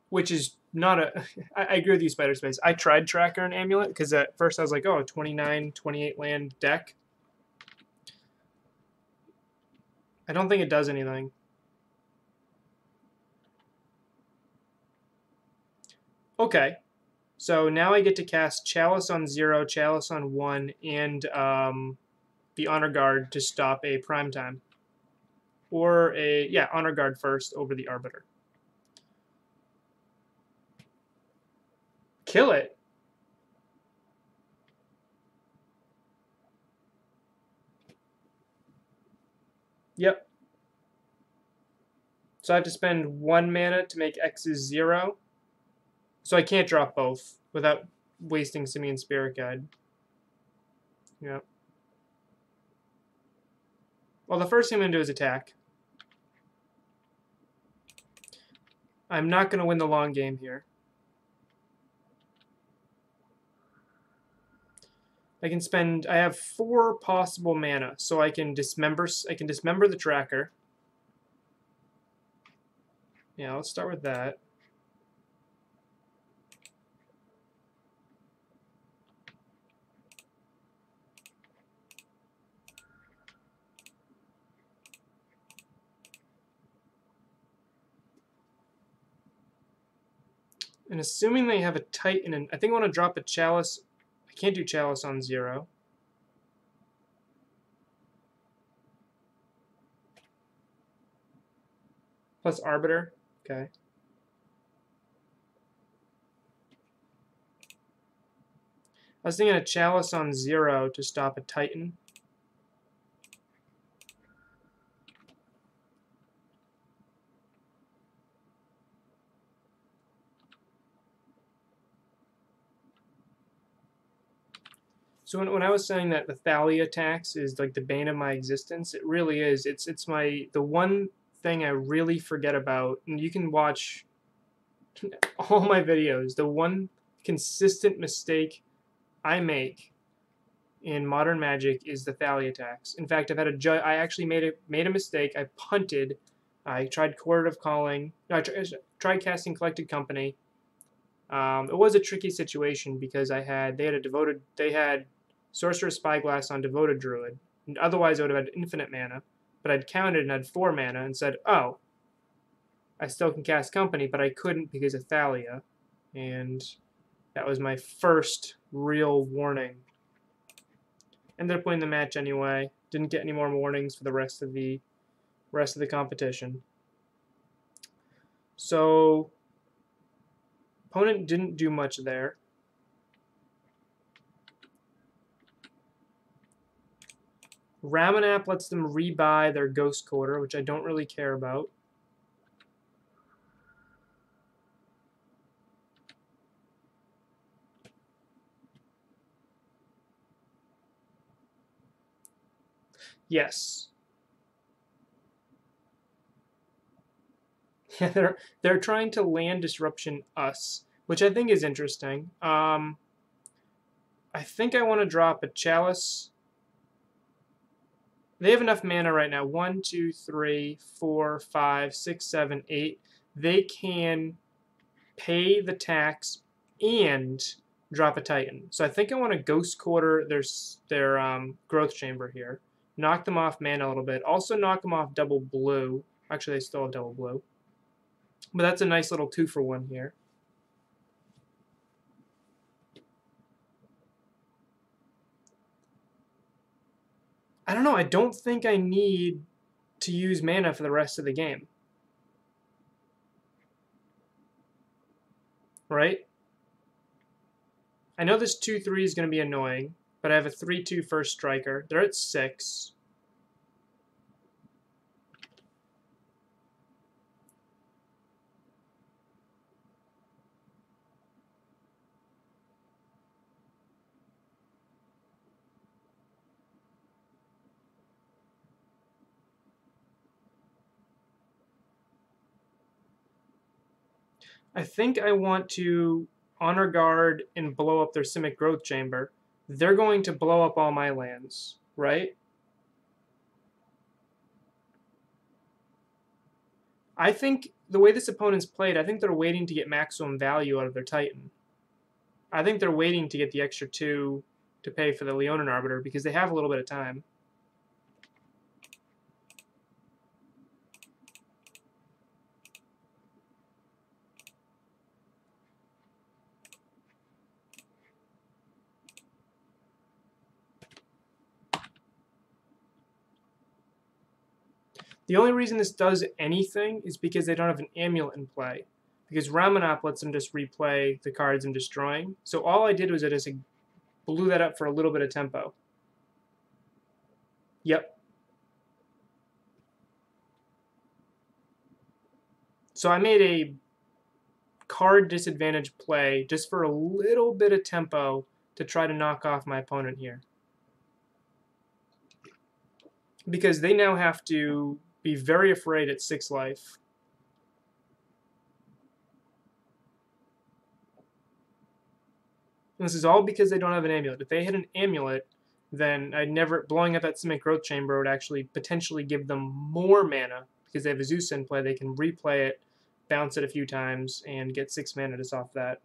Which is not a. <laughs> I, I agree with you, Spider Space. I tried Tracker and Amulet because at first I was like, oh, 29, 28 land deck. I don't think it does anything. Okay, so now I get to cast Chalice on 0, Chalice on 1, and um, the Honor Guard to stop a Prime Time. Or a, yeah, Honor Guard first over the Arbiter. Kill it. Yep. So I have to spend one mana to make X's zero. So I can't drop both without wasting Simian Spirit Guide. Yep. Well, the first thing I'm going to do is attack. I'm not going to win the long game here. I can spend, I have four possible mana, so I can dismember, I can dismember the tracker. Yeah, let's start with that. And assuming they have a Titan, and I think I want to drop a Chalice I can't do Chalice on zero. Plus Arbiter. Okay. I was thinking a Chalice on zero to stop a Titan. So when, when I was saying that the Thalia tax is like the bane of my existence, it really is. It's it's my the one thing I really forget about, and you can watch <laughs> all my videos. The one consistent mistake I make in modern magic is the Thalia tax. In fact, I've had a I actually made a made a mistake. I punted. I tried of Calling. No, I tried casting Collected Company. Um, it was a tricky situation because I had they had a devoted they had Sorcerous Spyglass on Devoted Druid. And otherwise, I would have had infinite mana. But I'd counted and had 4 mana and said, oh, I still can cast Company, but I couldn't because of Thalia. And that was my first real warning. Ended up winning the match anyway. Didn't get any more warnings for the rest of the rest of the competition. So opponent didn't do much there. Ramunap lets them rebuy their Ghost Quarter, which I don't really care about. Yes. <laughs> Yeah, they're they're trying to land disruption us, which I think is interesting. Um, I think I want to drop a chalice they have enough mana right now. One, two, three, four, five, six, seven, eight. They can pay the tax and drop a Titan. So I think I want to Ghost Quarter their, their um, Growth Chamber here. Knock them off mana a little bit. Also knock them off double blue. Actually, they still have double blue. But that's a nice little two for one here. I don't know. I don't think I need to use mana for the rest of the game. Right? I know this 2-3 is going to be annoying, but I have a 3-2 first striker. They're at 6. I think I want to honor guard and blow up their Simic Growth Chamber. They're going to blow up all my lands, right? I think the way this opponent's played, I think they're waiting to get maximum value out of their Titan. I think they're waiting to get the extra two to pay for the Leonin Arbiter because they have a little bit of time. The only reason this does anything is because they don't have an amulet in play. Because Ramunap lets them just replay the cards I'm destroying. So all I did was I just blew that up for a little bit of tempo. Yep. So I made a card disadvantage play just for a little bit of tempo to try to knock off my opponent here. Because they now have to be very afraid at 6 life. And this is all because they don't have an amulet. If they had an amulet, then I'd never blowing up that Simic Growth Chamber would actually potentially give them more mana because they have Azusa in play. They can replay it, bounce it a few times, and get six mana just off that.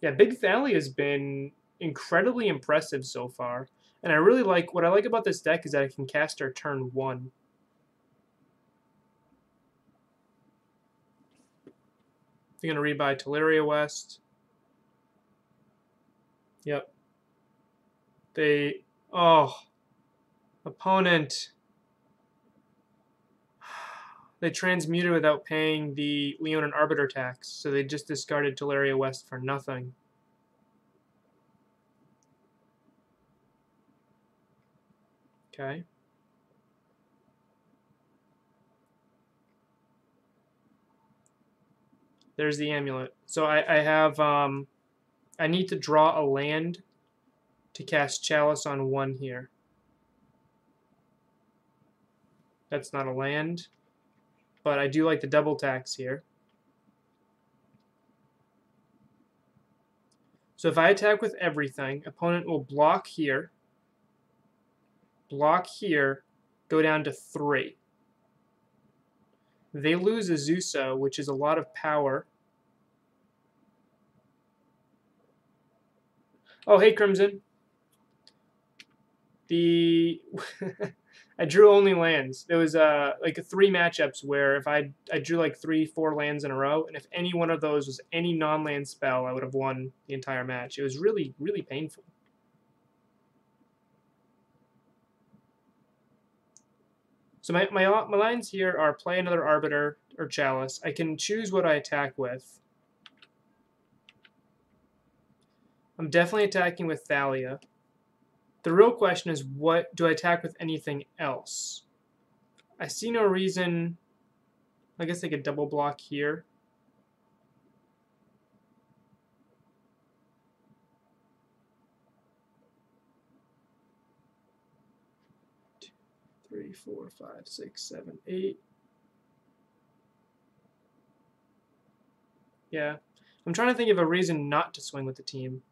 Yeah, Big Thali has been incredibly impressive so far. And I really like, what I like about this deck is that it can cast her turn 1. They're going to rebuy Tolaria West. Yep. They, oh, opponent. <sighs> They transmuted without paying the Leonin Arbiter tax, so they just discarded Tolaria West for nothing. Okay. There's the amulet. So I, I have, um, I need to draw a land to cast Chalice on one here. That's not a land, but I do like the double tax here. So if I attack with everything, opponent will block here, block here, go down to 3. They lose Azusa, which is a lot of power. Oh, hey, Crimson. The <laughs> I drew only lands. There was uh, like three matchups where if I I drew like three, four lands in a row, and if any one of those was any non-land spell, I would have won the entire match. It was really, really painful. So my, my, uh, my lines here are play another Arbiter or Chalice. I can choose what I attack with. I'm definitely attacking with Thalia. The real question is, what do I attack with anything else? I see no reason... I guess I could double block here. Four, five, six, seven, eight. Yeah. I'm trying to think of a reason not to swing with the team.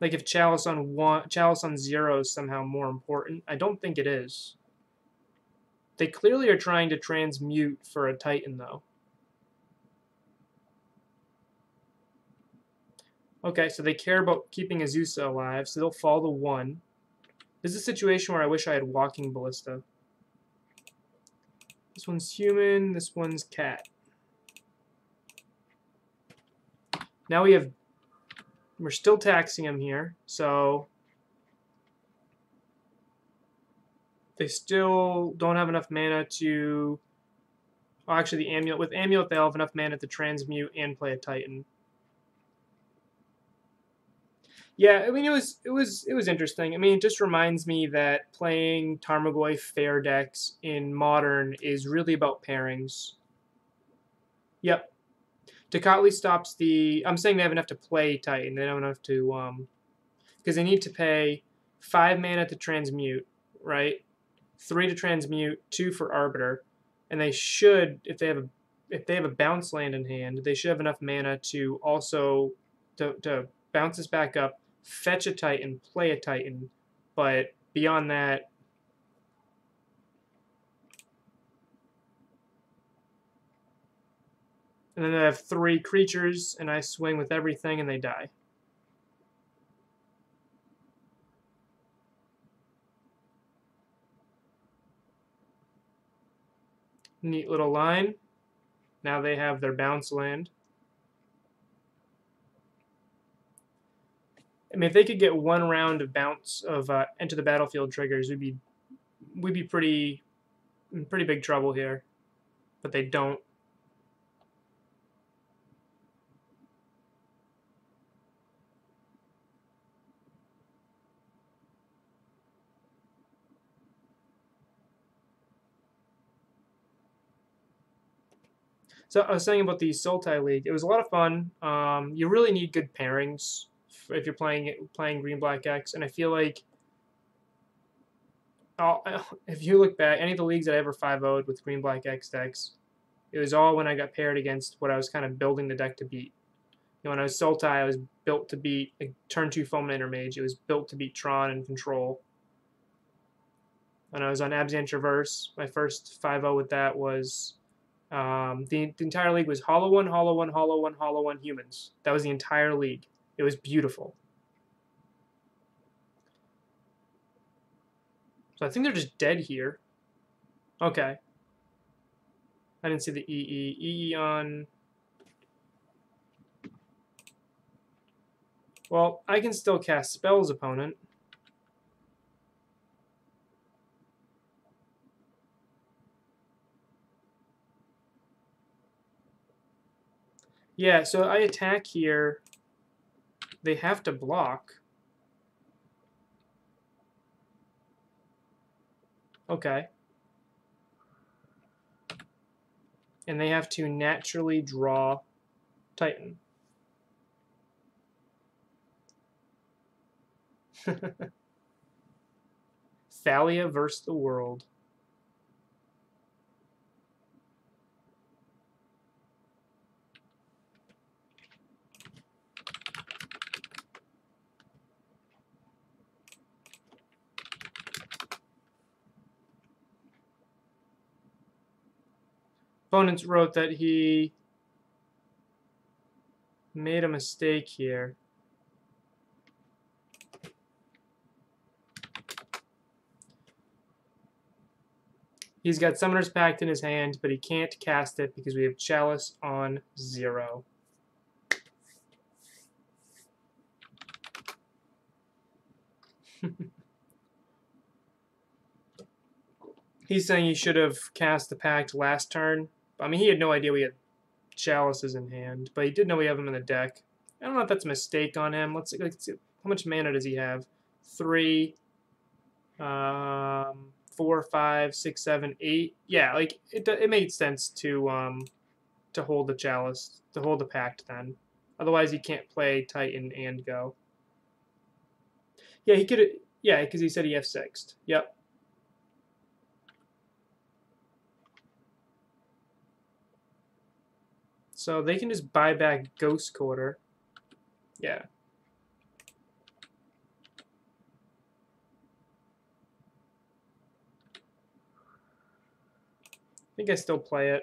Like if Chalice on one, Chalice on zero is somehow more important. I don't think it is. They clearly are trying to transmute for a Titan, though. Okay, so they care about keeping Azusa alive, so they'll fall to 1. This is a situation where I wish I had Walking Ballista. This one's human, this one's cat. Now we have... We're still taxing him here, so... They still don't have enough mana to... Oh, actually, the Amulet. With Amulet, they'll have enough mana to transmute and play a Titan. Yeah, I mean it was it was it was interesting. I mean, it just reminds me that playing Tarmogoyf fair decks in modern is really about pairings. Yep. Tocatli stops the I'm saying they have enough to play Titan. They don't have to um because they need to pay five mana to transmute, right? Three to transmute, two for Arbiter, and they should, if they have a if they have a bounce land in hand, they should have enough mana to also to, to bounce this back up, fetch a Titan, play a Titan, but beyond that, And then I have three creatures, and I swing with everything, and they die. Neat little line. Now they have their bounce land. I mean, if they could get one round of bounce of uh, enter the battlefield triggers, we'd be we'd be pretty pretty big trouble here. But they don't. So I was saying about the Sultai League. It was a lot of fun. Um, you really need good pairings if you're playing playing Green Black X, and I feel like <laughs> if you look back, any of the leagues that I ever 5 0'd with Green Black X decks, it was all when I got paired against what I was kind of building the deck to beat. You know, when I was Sultai, I was built to beat a turn 2 Fulminator Mage. It was built to beat Tron and Control. When I was on Abzan Traverse, my first 5 0 with that was um, the, the, entire league was Hollow One, Hollow One, Hollow One, Hollow One humans. That was the entire league. It was beautiful. So I think they're just dead here. Okay. I didn't see the EE. EE on... Well, I can still cast spells, opponent. Yeah, so I attack here. They have to block. Okay. And they have to naturally draw Titan. <laughs> Thalia versus the world. Opponents wrote that he made a mistake here. He's got Summoner's Pact in his hand, but he can't cast it because we have Chalice on zero. <laughs> He's saying he should have cast the Pact last turn, I mean, he had no idea we had chalices in hand, but he did know we have them in the deck. I don't know if that's a mistake on him. Let's see, let's see how much mana does he have? Three, um, four, five, six, seven, eight. Yeah, like it. It made sense to um, to hold the chalice, to hold the pact. Then, otherwise he can't play Titan and go. Yeah, he could. Yeah, because he said he f sixed. Yep. So they can just buy back Ghost Quarter. Yeah. I think I still play it.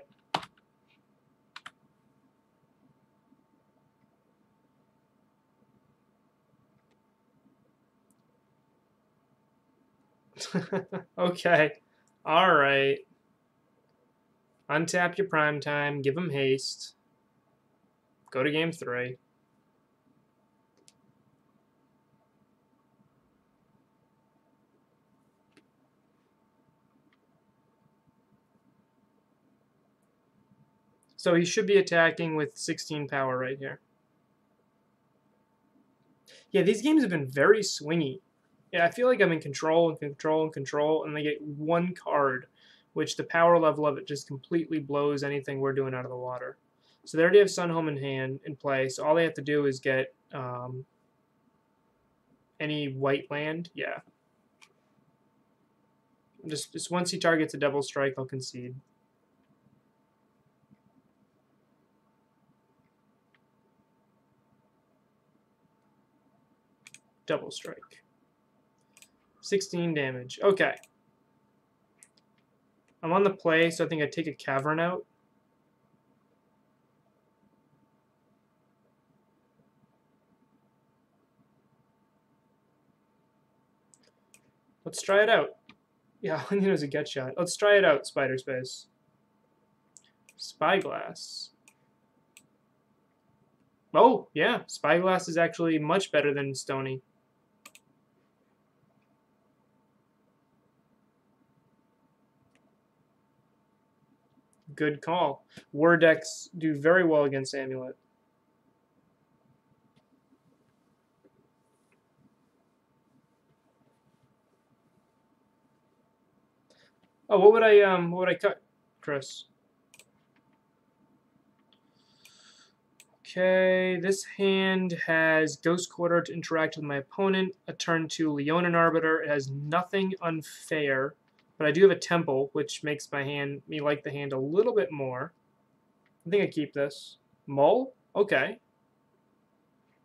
<laughs> okay. All right. Untap your prime time. Give them haste. Go to game three. So he should be attacking with 16 power right here. Yeah, these games have been very swingy. Yeah, I feel like I'm in control and control and control, and they get one card, which the power level of it just completely blows anything we're doing out of the water. So they already have Sunhome in hand in play, so all they have to do is get um, any white land. Yeah. Just, just once he targets a double strike, I'll concede. Double strike. 16 damage. Okay. I'm on the play, so I think I take a Cavern out. Let's try it out. Yeah, <laughs> all I need is a get shot. Let's try it out, Spider Space. Spyglass. Oh, yeah, Spyglass is actually much better than Stony. Good call. War decks do very well against Amulet. Oh, what would I um what would I cut, Chris? Okay, this hand has Ghost Quarter to interact with my opponent. A turn to Leonin Arbiter. It has nothing unfair, but I do have a Temple, which makes my hand me like the hand a little bit more. I think I keep this. Mole? Okay.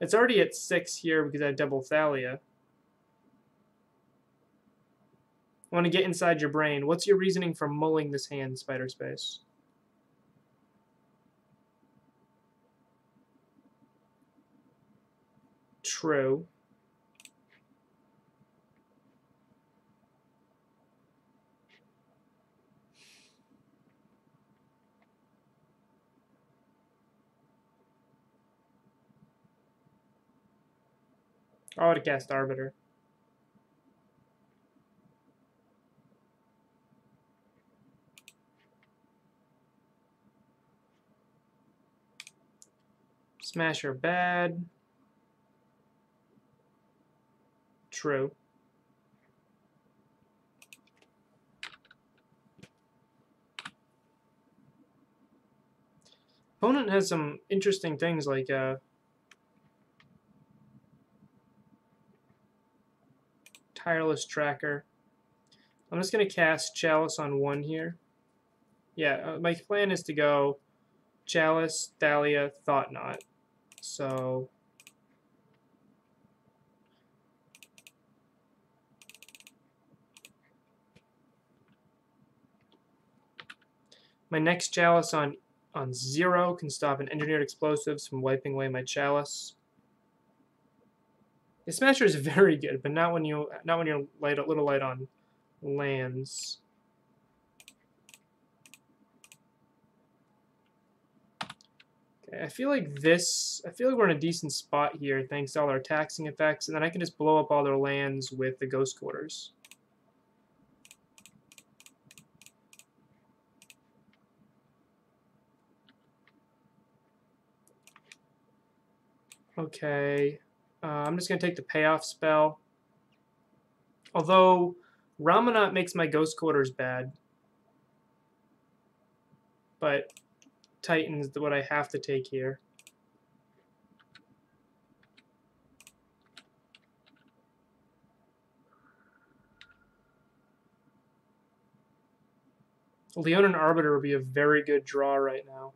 It's already at 6 here because I have double Thalia. I want to get inside your brain. What's your reasoning for mulling this hand, Spider Space? True. I would cast Arbiter. Smasher bad. True. Opponent has some interesting things like uh, Tireless Tracker. I'm just going to cast Chalice on one here. Yeah, uh, my plan is to go Chalice, Thalia, Thought Knot. So my next chalice on on zero can stop an engineered explosives from wiping away my chalice. The smasher is <laughs> very good, but not when you not when you're light a little light on lands. Okay, I feel like this, I feel like we're in a decent spot here thanks to all our taxing effects, and then I can just blow up all their lands with the Ghost Quarters. Okay, uh, I'm just going to take the payoff spell. Although Ramunap makes my Ghost Quarters bad, but Titan's what I have to take here. Leonin Arbiter would be a very good draw right now.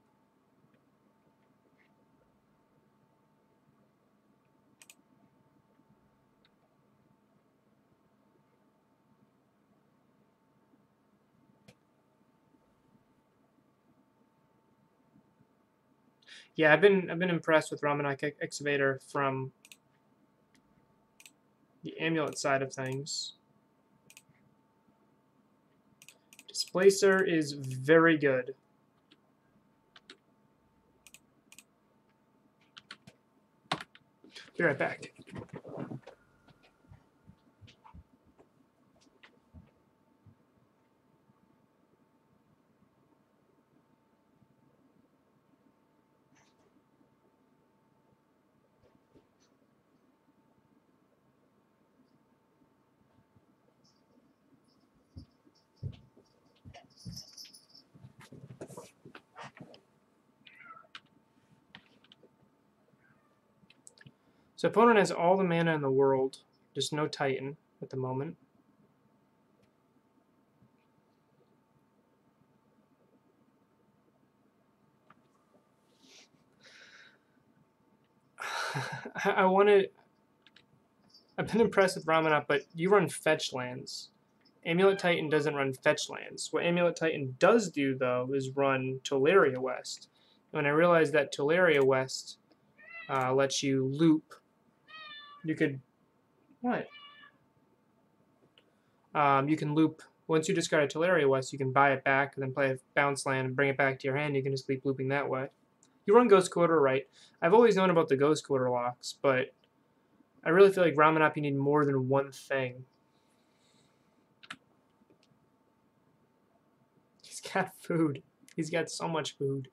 Yeah, I've been I've been impressed with Ramunap Excavator from the amulet side of things. Displacer is very good. Be right back. So opponent has all the mana in the world, just no Titan at the moment. <sighs> I wanted. I've been impressed with Ramunap, but you run fetch lands. Amulet Titan doesn't run fetch lands. What Amulet Titan does do, though, is run Tolaria West. When I realized that Tolaria West uh, lets you loop you could... What? um, you can loop, once you discard a Tolaria West, you can buy it back and then play a bounce land and bring it back to your hand. You can just keep looping that way. You run Ghost Quarter right. I've always known about the Ghost Quarter locks, but I really feel like Ramunap you need more than one thing. <laughs> He's got food. He's got so much food.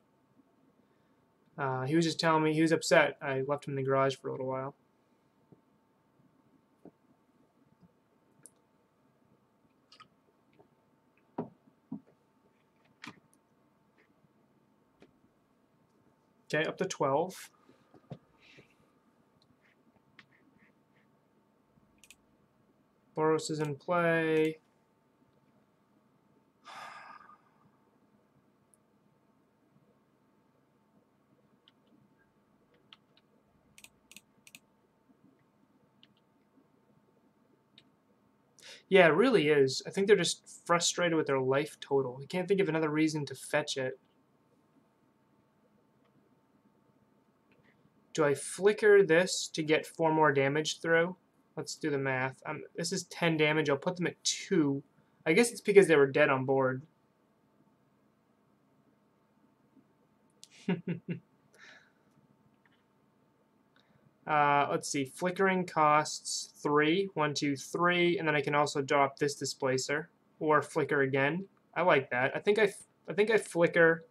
Uh, he was just telling me he was upset. I left him in the garage for a little while. Okay, up to 12. Boros is in play. Yeah, it really is. I think they're just frustrated with their life total. I can't think of another reason to fetch it. Do I flicker this to get four more damage through? Let's do the math. Um, this is 10 damage. I'll put them at 2. I guess it's because they were dead on board. <laughs> uh, let's see. Flickering costs 3. 1, 2, 3. And then I can also drop this displacer. Or flicker again. I like that. I think I, I think I flicker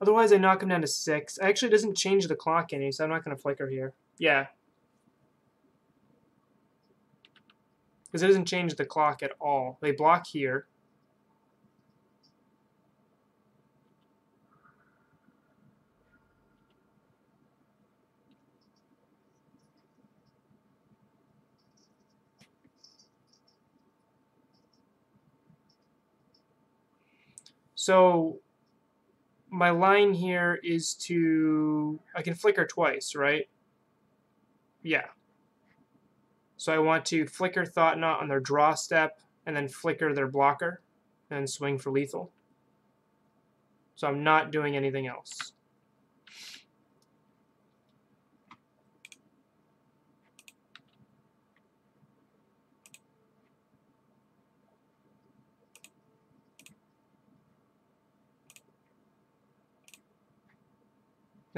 Otherwise, I knock him down to 6. Actually, it doesn't change the clock any, so I'm not going to flicker here. Yeah. Because it doesn't change the clock at all. They block here. So my line here is to, I can flicker twice, right? Yeah. So I want to flicker Thought-Knot on their draw step, and then flicker their blocker, and swing for lethal. So I'm not doing anything else.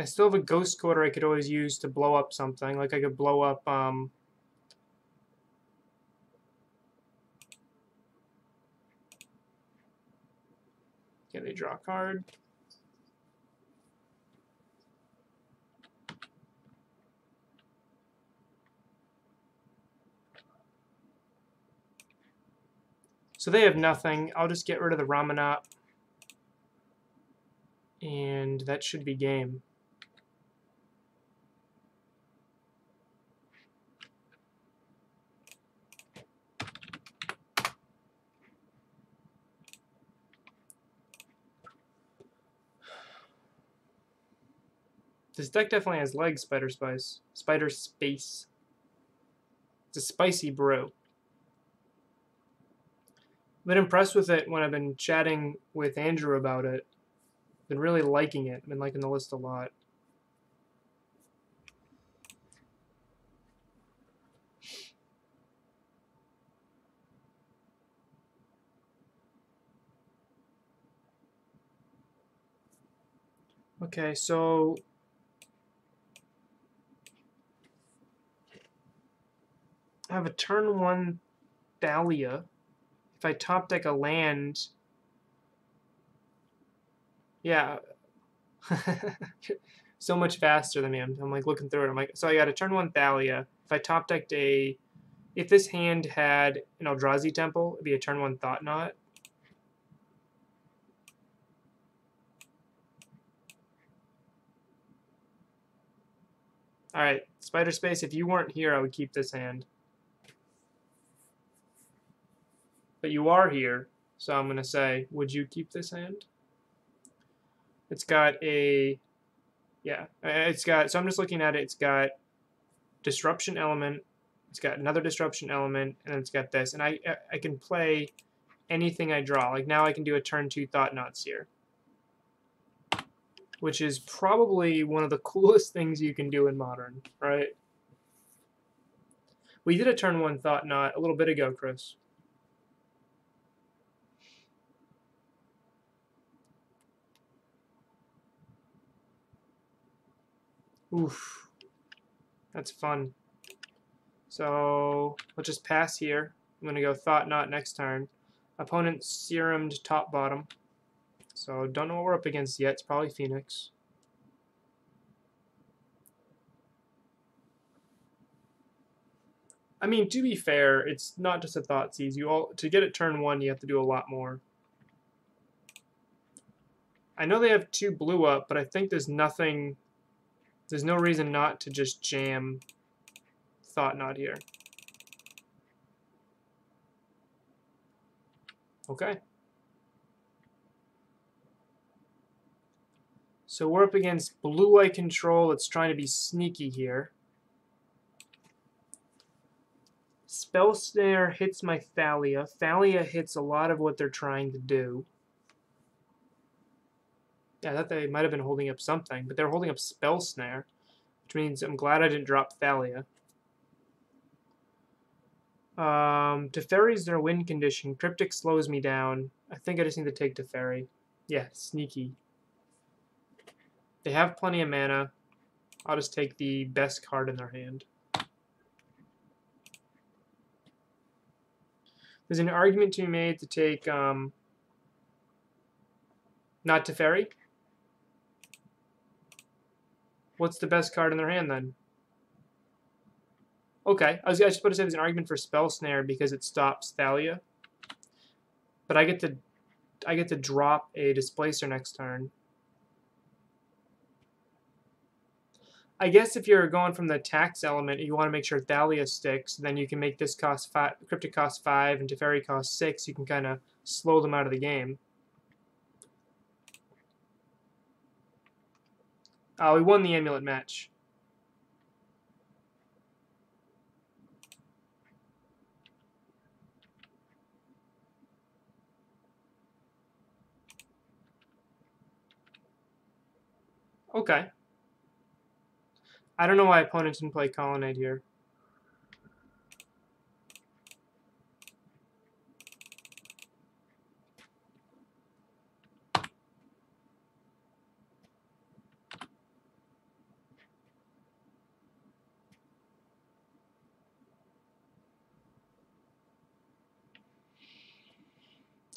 I still have a ghost quarter I could always use to blow up something. Like I could blow up um, Can they draw a card? So they have nothing. I'll just get rid of the Ramunap. And that should be game. This deck definitely has legs, Spider Spice. Spider Space. It's a spicy. I've been impressed with it when I've been chatting with Andrew about it. Been really liking it. Been liking the list a lot. Okay, so I have a turn one Thalia. If I top deck a land, yeah, <laughs> so much faster than me. I'm, I'm, like looking through it. I'm like, so I got a turn one Thalia. If I top decked a, if this hand had an Eldrazi Temple, it'd be a turn one Thought-Knot. Alright, Spider Space, if you weren't here, I would keep this hand. But you are here, so I'm going to say, would you keep this hand? It's got a, yeah, it's got, so I'm just looking at it, it's got disruption element, it's got another disruption element, and it's got this. And I, I can play anything I draw. Like now I can do a turn two Thought-Knots here. Which is probably one of the <laughs> coolest things you can do in Modern, right? We did a turn one Thought-Knot a little bit ago, Chris. Oof. That's fun. So let's just pass here. I'm going to go Thought-Knot next turn. Opponent Serumed top bottom. So don't know what we're up against yet. It's probably Phoenix. I mean, to be fair, it's not just a Thoughtseize. You all to get it turn one, you have to do a lot more. I know they have two blue up, but I think there's nothing. There's no reason not to just jam Thought-Knot here. Okay. So we're up against Blue Eye Control that's trying to be sneaky here. Spell Snare hits my Thalia. Thalia hits a lot of what they're trying to do. Yeah, I thought they might have been holding up something, but they're holding up Spell Snare, which means I'm glad I didn't drop Thalia. Um, Teferi's their win condition. Cryptic slows me down. I think I just need to take Teferi. Yeah, sneaky. They have plenty of mana. I'll just take the best card in their hand. There's an argument to be made to take um, not Teferi. What's the best card in their hand then? Okay, I was, was supposed to say there's an argument for Spell Snare because it stops Thalia. But I get to I get to drop a Displacer next turn. I guess if you're going from the tax element, you want to make sure Thalia sticks, then you can make this cost five, Cryptic cost 5 and Teferi cost 6. You can kind of slow them out of the game. Oh, we won the Amulet match. Okay. I don't know why opponents didn't play Colonnade here.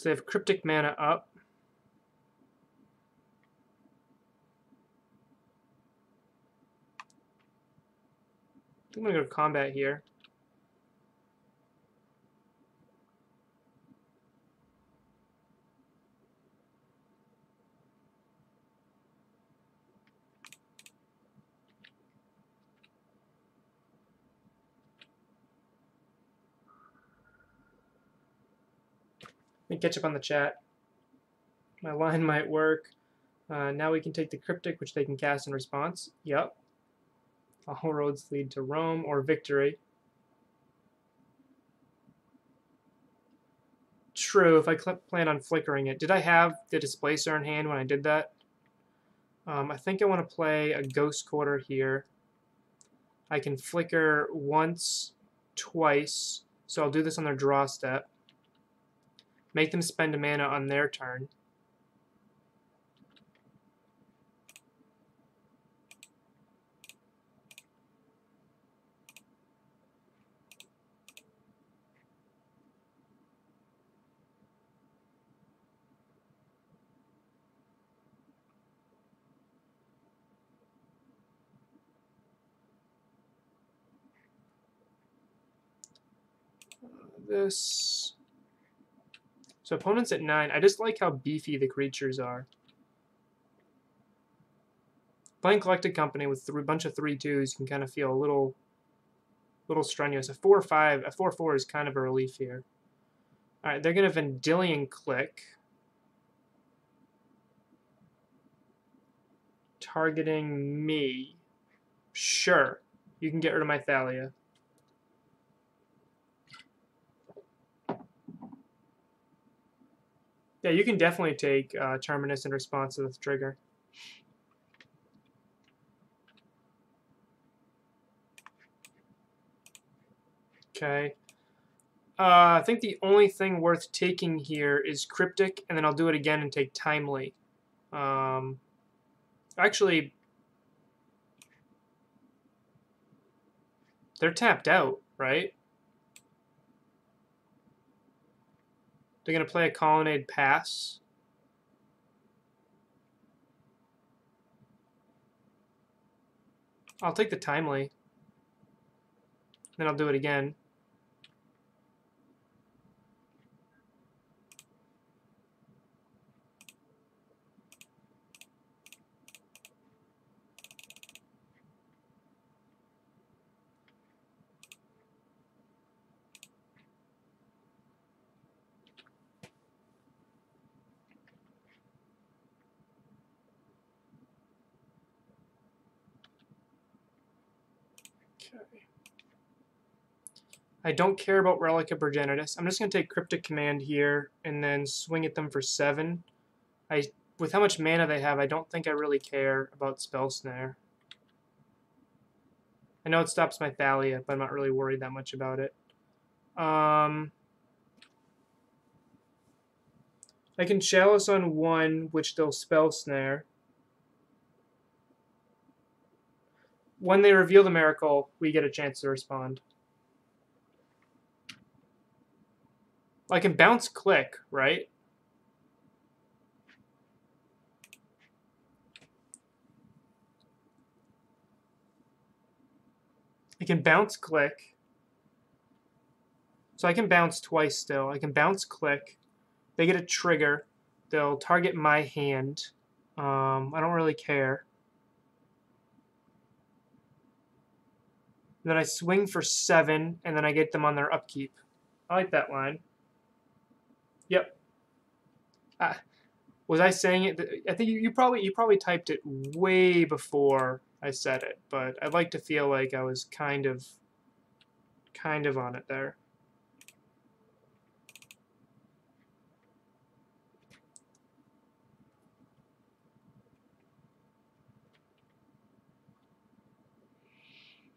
So they have Cryptic Mana up. I'm going to go to combat here. Catch up on the chat. My line <laughs> might work. Uh, now we can take the Cryptic, which they can cast in response. Yep. All roads lead to Rome or victory. True, if I plan on flickering it. Did I have the Displacer in hand when I did that? Um, I think I want to play a Ghost Quarter here. I can flicker once, twice, so I'll do this on their draw step. Make them spend a mana on their turn. Uh, this. Opponents at 9. I just like how beefy the creatures are. Playing Collected Company with a bunch of 3-2s can kind of feel a little little strenuous. A 4-5, a 4-4 is kind of a relief here. Alright, they're going to Vendilion Clique. Targeting me. Sure. You can get rid of my Thalia. Yeah, you can definitely take uh, Terminus in response to this trigger. Okay. Uh, I think the only thing worth taking here is Cryptic, and then I'll do it again and take Timely. Um, actually, they're tapped out, right? They're going to play a Colonnade pass. I'll take the Timely. Then I'll do it again. I don't care about Relic of Progenitus. I'm just going to take Cryptic Command here and then swing at them for 7. I, With how much mana they have, I don't think I really care about Spell Snare. I know it stops my Thalia, but I'm not really worried that much about it. Um, I can Chalice on 1, which they'll Spell Snare. when they reveal the miracle, we get a chance to respond. I can bounce Clique, right? I can bounce Clique. So I can bounce twice still. I can bounce Clique. They get a trigger. They'll target my hand. Um, I don't really care. then I swing for seven, and then I get them on their upkeep. I like that line. Yep. Uh, was I saying it? I think you, you probably you probably typed it way before I said it, but I'd like to feel like I was kind of kind of on it there.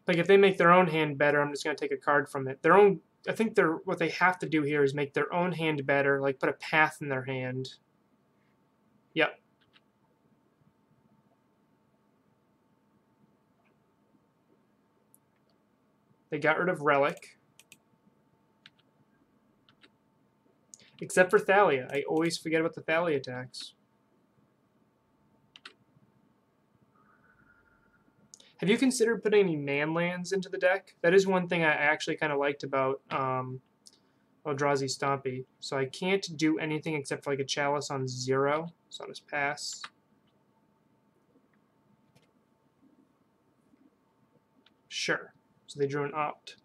like if they make their own hand better, I'm just going to take a card from it. Their own, I think they're what they have to do here is make their own hand better, like put a path in their hand. Yep. They got rid of Relic. Except for Thalia. I always forget about the Thalia attacks. Have you considered putting any man lands into the deck? That is one thing I actually kind of liked about um, Eldrazi Stompy. So I can't do anything except for like a Chalice on zero. So I'll just pass. Sure. So they drew an opt.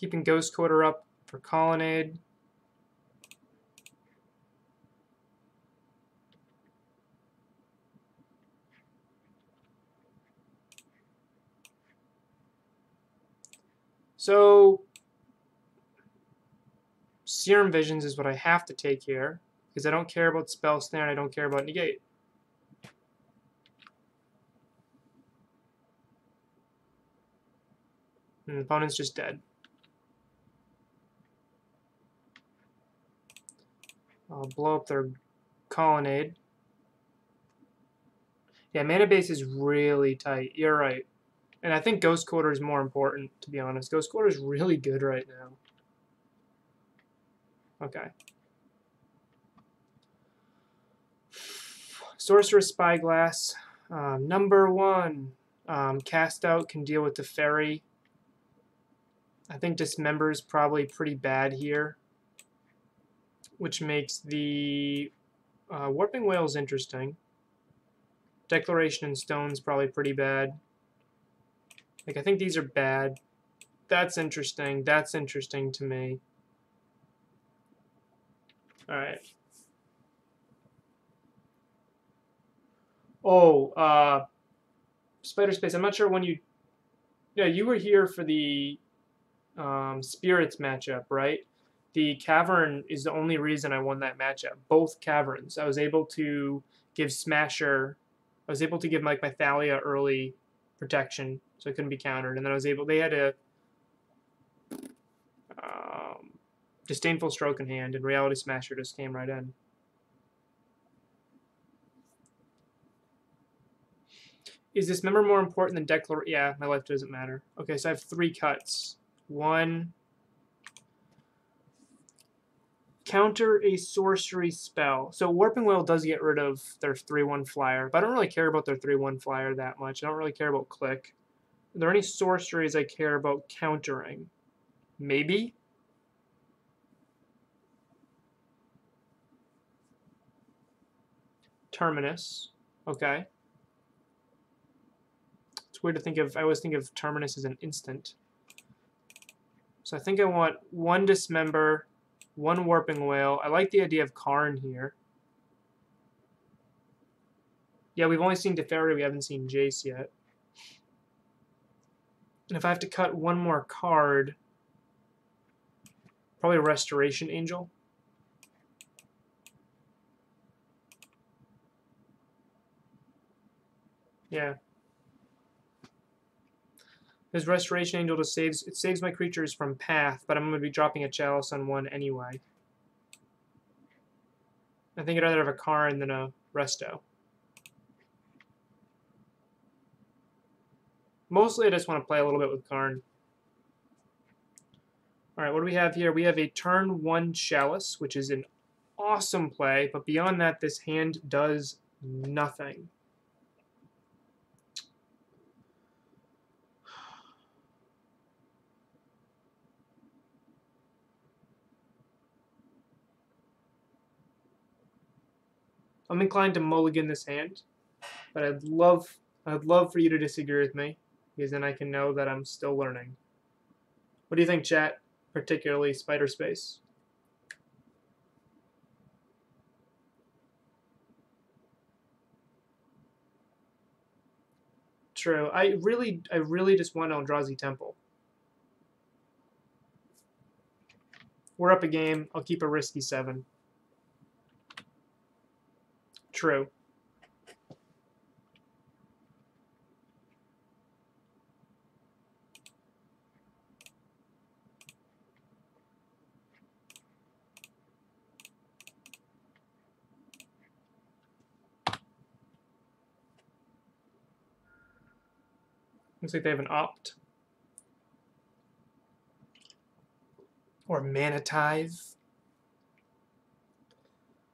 Keeping Ghost Quarter up for Colonnade. So, Serum Visions is what I have to take here, because I don't care about Spell Snare and I don't care about Negate. And the opponent's just dead. I'll blow up their colonnade. Yeah, mana base is really tight. You're right. And I think Ghost Quarter is more important, to be honest. Ghost Quarter is really good right now. Okay. Sorcerous Spyglass. Uh, number one. Um, cast out can deal with the Teferi. I think Dismember is probably pretty bad here which makes the uh, Warping Wails interesting. Declaration in Stone's probably pretty bad. Like, I think these are bad. That's interesting. That's interesting to me. Alright. Oh, uh, Spider Space, I'm not sure when you... Yeah, you were here for the um, Spirits matchup, right? The Cavern is the only reason I won that matchup. Both Caverns. I was able to give Smasher, I was able to give like my Thalia early protection, so it couldn't be countered. And then I was able, they had a um, Disdainful Stroke in hand, and Reality Smasher just came right in. Is this member more important than Declar? Yeah, my life doesn't matter. Okay, so I have three cuts. One. Counter a sorcery spell. So Warping Wail does get rid of their 3-1 flyer, but I don't really care about their 3-1 flyer that much. I don't really care about Clique. Are there any sorceries I care about countering? Maybe? Terminus. Okay. It's weird to think of, I always think of Terminus as an instant. So I think I want one Dismember, one Warping Wail. I like the idea of Karn here. Yeah, we've only seen Teferi, we haven't seen Jace yet. And if I have to cut one more card, probably Restoration Angel. Yeah. His Restoration Angel just saves it saves my creatures from path, but I'm going to be dropping a Chalice on one anyway. I think I'd rather have a Karn than a Resto. Mostly I just want to play a little bit with Karn. Alright, what do we have here? We have a turn 1 Chalice, which is an awesome play, but beyond that, this hand does nothing. I'm inclined to mulligan this hand, but I'd love I'd love for you to disagree with me, because then I can know that I'm still learning. What do you think, chat? Particularly Spider Space. True. I really, I really just want Eldrazi Temple. We're up a game. I'll keep a risky seven. True. Looks like they have an opt. Or Manatithe.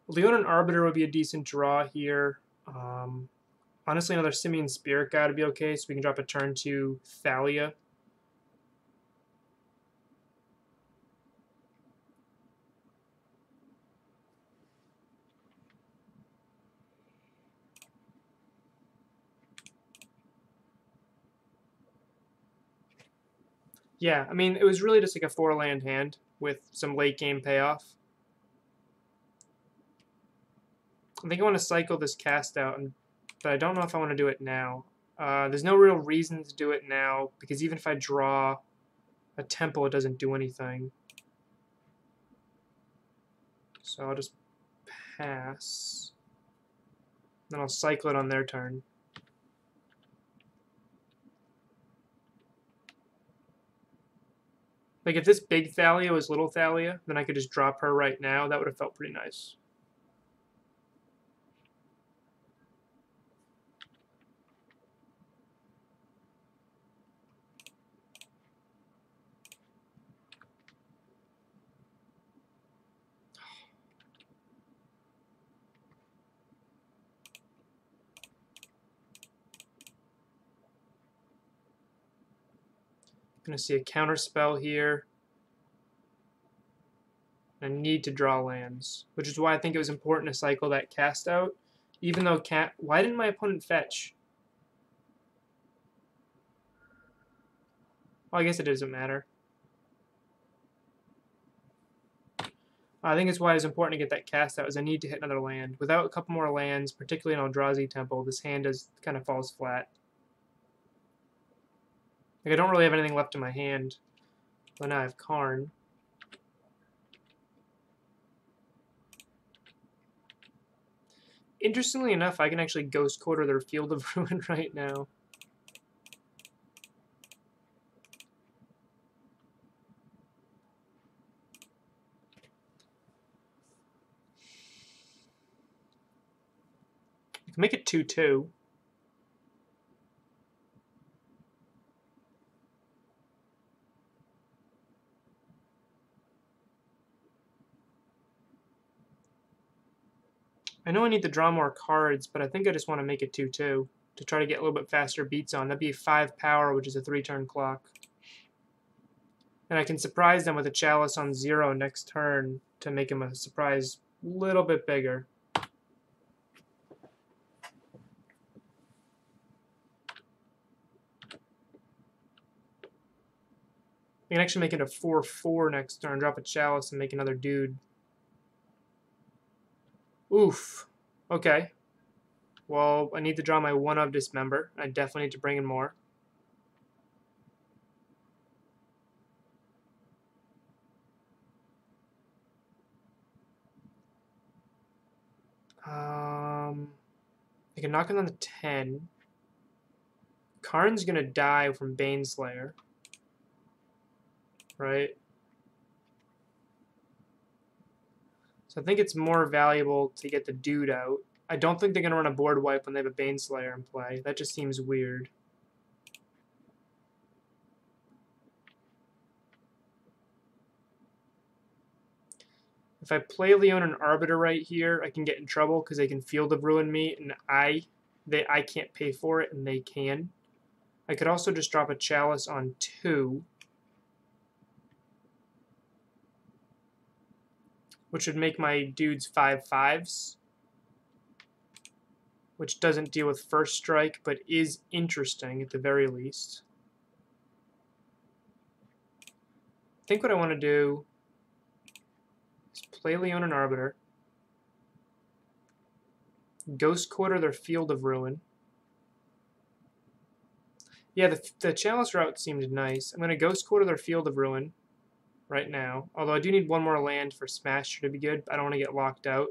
Leonin Arbiter would be a decent draw here. Um, honestly, another Simian Spirit guy would be okay, so we can drop a turn to Thalia. Yeah, I mean, it was really just like a four-land hand with some late-game payoff. I think I want to cycle this cast out, but I don't know if I want to do it now. Uh, there's no real reason to do it now, because even if I draw a temple, it doesn't do anything. So I'll just pass. Then I'll cycle it on their turn. Like, if this big Thalia was little Thalia, then I could just drop her right now. That would have felt pretty nice. Going to see a counter spell here. I need to draw lands, which is why I think it was important to cycle that cast out. Even though cat, why didn't my opponent fetch? Well, I guess it doesn't matter. I think it's why it's important to get that cast out, is I need to hit another land. Without a couple more lands, particularly an Eldrazi Temple, this hand does kind of falls flat. Like, I don't really have anything left in my hand. But now I have Karn. Interestingly enough, I can actually Ghost Quarter their Field of <laughs> Ruin right now. make it 2-2. I know I need to draw more cards, but I think I just want to make it 2-2 to try to get a little bit faster beats on. That'd be 5 power, which is a 3-turn clock. And I can surprise them with a Chalice on 0 next turn to make him a surprise a little bit bigger. I can actually make it a 4-4 next turn, drop a Chalice, and make another dude. Oof. Okay. Well, I need to draw my one of Dismember. I definitely need to bring in more. Um, I can knock him on the 10. Karn's going to die from Baneslayer. Right? So I think it's more valuable to get the dude out. I don't think they're going to run a board wipe when they have a Baneslayer in play. That just seems weird. If I play Leonin Arbiter right here, I can get in trouble because they can Field of Ruin me, and I they I can't pay for it, and they can. I could also just drop a Chalice on two. Which would make my dudes five fives, which doesn't deal with first strike, but is interesting at the very least. I think what I want to do is play Leonin Arbiter, Ghost Quarter their Field of Ruin. Yeah, the, the Chalice route seemed nice. I'm going to Ghost Quarter their Field of Ruin right now. Although I do need one more land for Smasher to be good. I don't want to get locked out.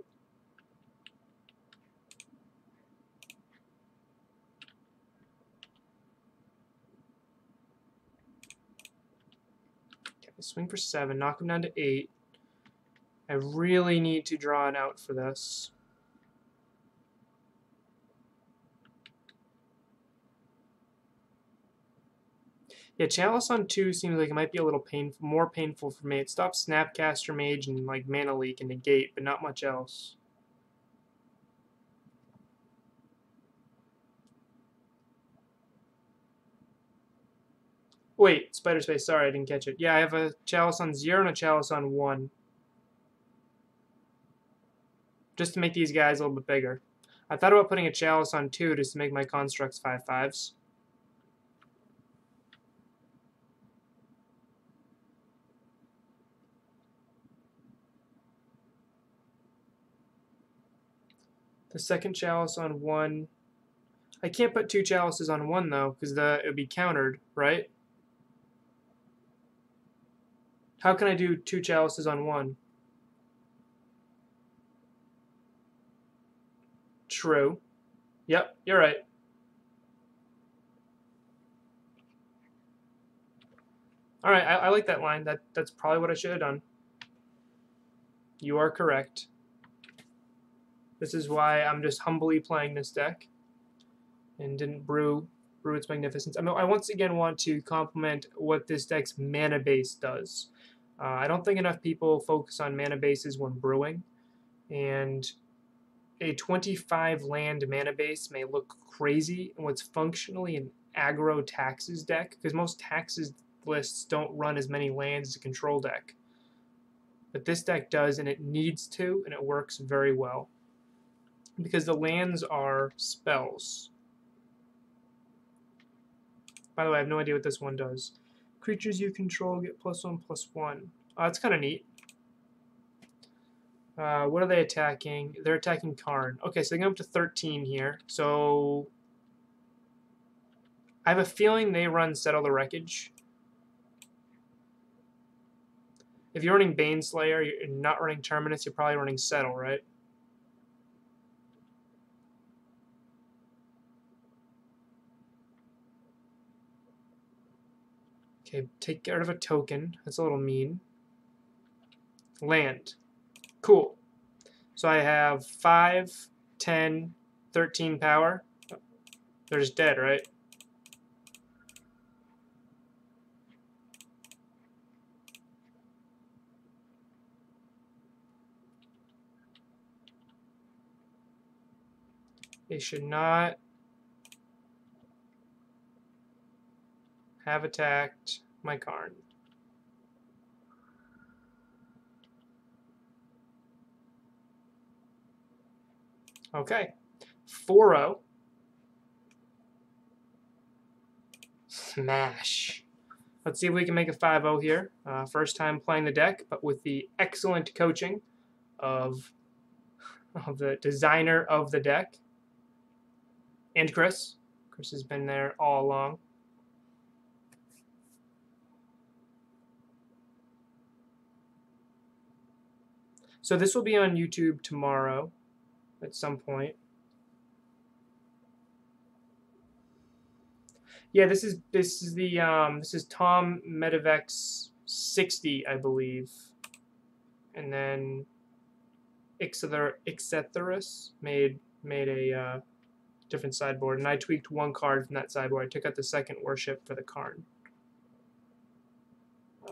Okay, swing for seven, knock him down to eight. I really need to draw an out for this. Yeah, Chalice on 2 seems like it might be a little painful, more painful for me. It stops Snapcaster Mage and like Mana Leak and Negate, but not much else. Wait, Spider Space, sorry, I didn't catch it. Yeah, I have a Chalice on 0 and a Chalice on 1. Just to make these guys a little bit bigger. I thought about putting a Chalice on 2 just to make my constructs 5-5s. The second chalice on one. I can't put two chalices on one though, because it would be countered, right? How can I do two chalices on one? True. Yep, you're right. All right, I, I like that line. That that's probably what I should have done. You are correct. This is why I'm just humbly playing this deck and didn't brew brew its magnificence. I, mean, I once again want to compliment what this deck's mana base does. Uh, I don't think enough people focus on mana bases when brewing, and a 25 land mana base may look crazy in what's functionally an aggro taxes deck, because most taxes lists don't run as many lands as a control deck. But this deck does, and it needs to, and it works very well because the lands are spells. By the way, I have no idea what this one does. Creatures you control get plus one, plus one. Oh, that's kind of neat. Uh, what are they attacking? They're attacking Karn. Okay, so they go up to 13 here. So I have a feeling they run Settle the Wreckage. If you're running Baneslayer, you're not running Terminus, you're probably running Settle, right? Okay, take care of a token. That's a little mean. Land. Cool. So I have 5, 10, 13 power. They're just dead, right? They should not have attacked my Karn. Okay. 4-0. Smash. Let's see if we can make a 5-0 here. Uh, first time playing the deck, but with the excellent coaching of, of the designer of the deck. And Chris. Chris has been there all along. So this will be on YouTube tomorrow at some point. Yeah, this is this is the um, this is Tom Medivek's 60, I believe, and then Ixether Ixetherus made made a uh, different sideboard, and I tweaked one card from that sideboard. I took out the second worship for the Karn.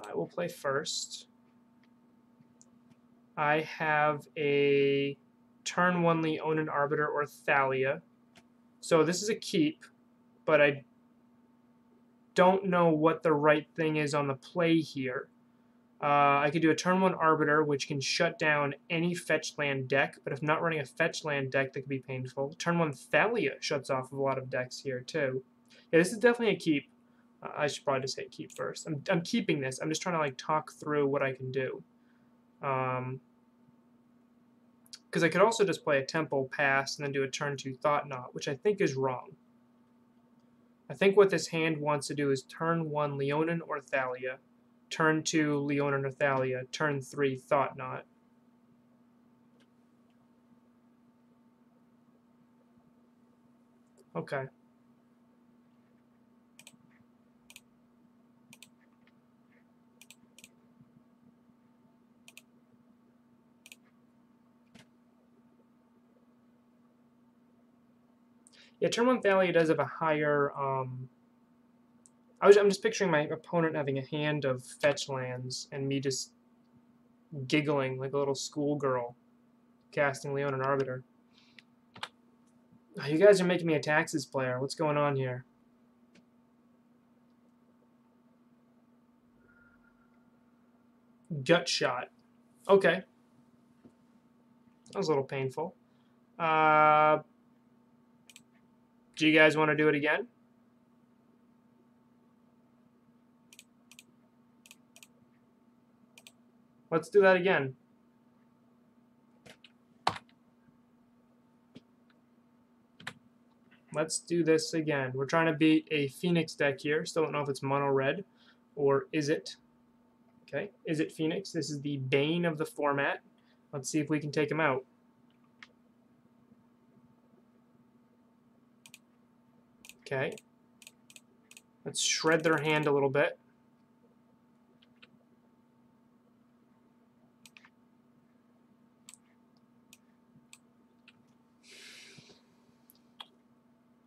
I will play first. I have a turn one Leonin Arbiter or Thalia. So this is a keep, but I don't know what the right thing is on the play here. Uh, I could do a turn one Arbiter, which can shut down any fetch land deck, but if not running a fetch land deck, that could be painful. Turn one Thalia shuts off a lot of decks here, too. Yeah, this is definitely a keep. Uh, I should probably just say keep first. I'm, I'm keeping this. I'm just trying to like talk through what I can do. Um, because I could also just play a Temple pass and then do a turn 2 Thought-Knot, which I think is wrong. I think what this hand wants to do is turn 1 Leonin or Thalia, turn 2 Leonin or Thalia, turn 3 Thought-Knot. Okay. Yeah, turn one Thalia does have a higher. Um, I was, I'm just picturing my opponent having a hand of fetch lands and me just giggling like a little schoolgirl casting Leonin Arbiter. Oh, you guys are making me a taxes player. What's going on here? Gut shot. Okay. That was a little painful. Uh, do you guys want to do it again? Let's do that again. Let's do this again. We're trying to beat a Phoenix deck here. Still don't know if it's mono red or is it. Okay, is it Phoenix? This is the bane of the format. Let's see if we can take him out. Okay. Let's shred their hand a little bit.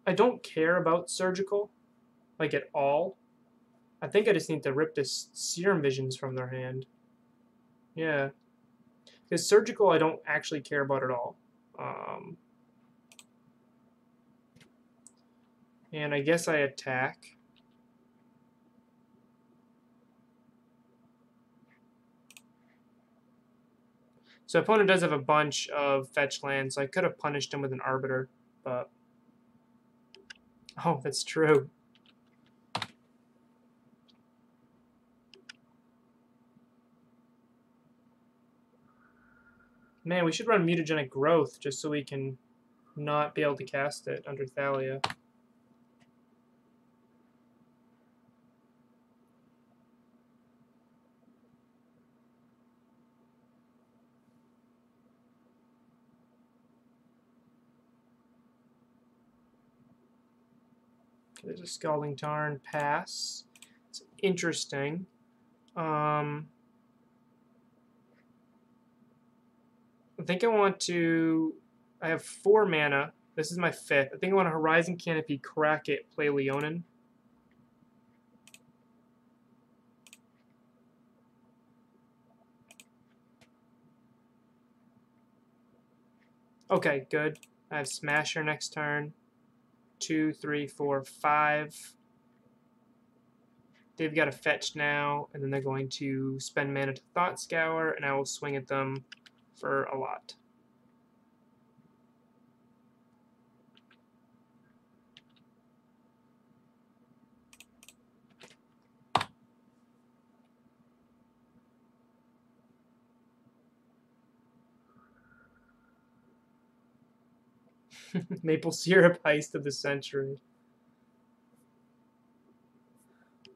I don't care about surgical, like at all. I think I just need to rip this serum visions from their hand. Yeah. Because surgical I don't actually care about at all. Um, And I guess I attack. So opponent does have a bunch of fetch lands. So I could have punished him with an Arbiter, but... Oh, that's true. Man, we should run Mutagenic Growth just so we can not be able to cast it under Thalia. Scalding Tarn pass. It's interesting. Um, I think I want to. I have four mana. This is my fifth. I think I want a Horizon Canopy, crack it, play Leonin. Okay, good. I have Smasher next turn. Two, three, four, five. They've got a fetch now, and then they're going to spend mana to Thought Scour, and I will swing at them for a lot. <laughs> Maple syrup heist of the century.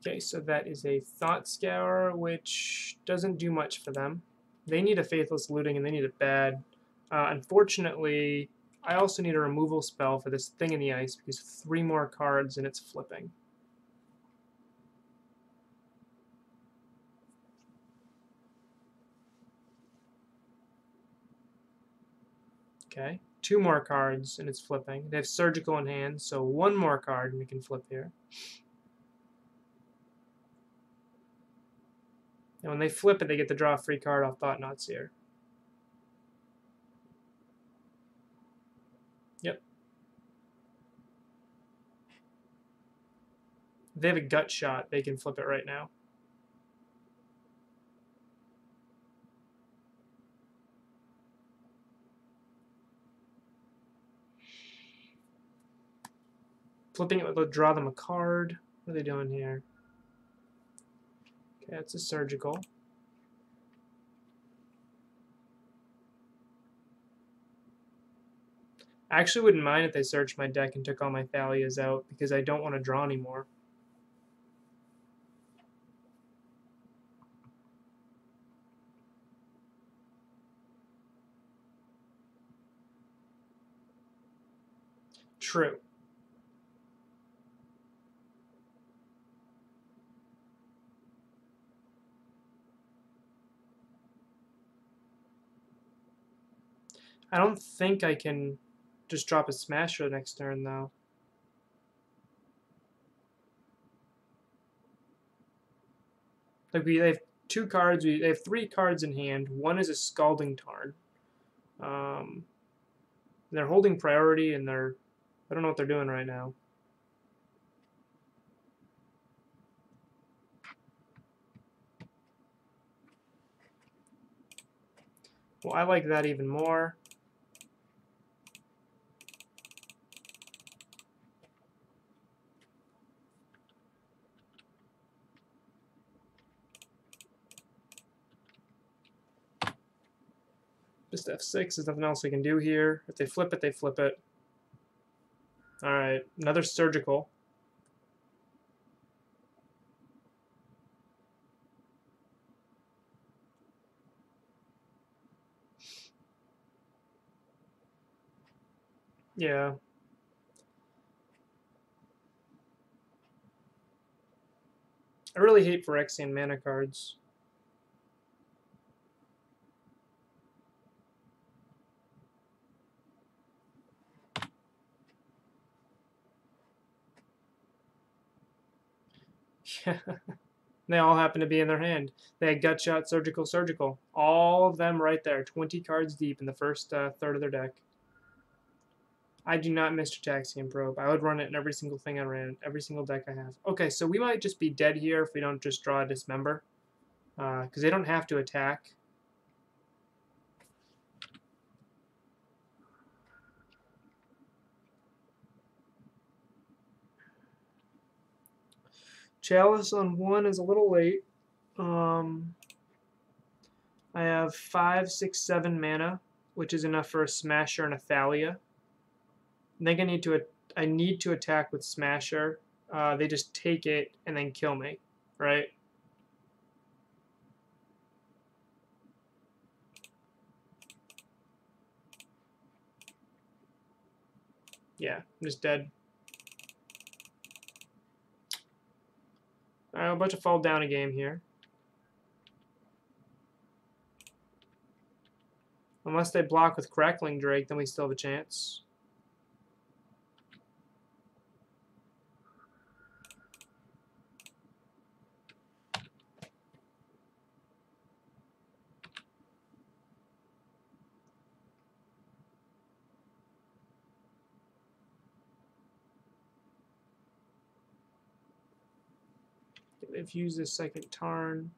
Okay, so that is a Thought Scour, which doesn't do much for them. They need a Faithless Looting, and they need it bad. Uh, unfortunately, I also need a removal spell for this thing in the ice, because three more cards and it's flipping. Okay two more cards and it's flipping. They have surgical in hand, so one more card and we can flip here. And when they flip it, they get to draw a free card off Thought-Knot Seer. Yep. If they have a gut shot, they can flip it right now. Flipping it would draw them a card. What are they doing here? Okay, that's a surgical. I actually wouldn't mind if they searched my deck and took all my Thalias out because I don't want to draw anymore. True. I don't think I can just drop a Smasher next turn, though. Like, we they have two cards, we they have three cards in hand. One is a Scalding Tarn. Um, they're holding priority, and they're... I don't know what they're doing right now. Well, I like that even more. Just F6, there's nothing else we can do here. If they flip it, they flip it. Alright, another surgical. Yeah. I really hate Phyrexian mana cards. <laughs> they all happen to be in their hand. They had gut shot, surgical, surgical. All of them right there, 20 cards deep in the first uh, third of their deck. I do not miss Gitaxian Probe. I would run it in every single thing I ran, every single deck I have. Okay, so we might just be dead here if we don't just draw a Dismember. Because uh, they don't have to attack. Chalice on one is a little late. Um, I have five, six, seven mana, which is enough for a Smasher and a Thalia. I think I need to I need to attack with Smasher. Uh, they just take it and then kill me, right? Yeah, I'm just dead. I'm about to fall down a game here. Unless they block with Crackling Drake, then we still have a chance. They've used the second Tarn.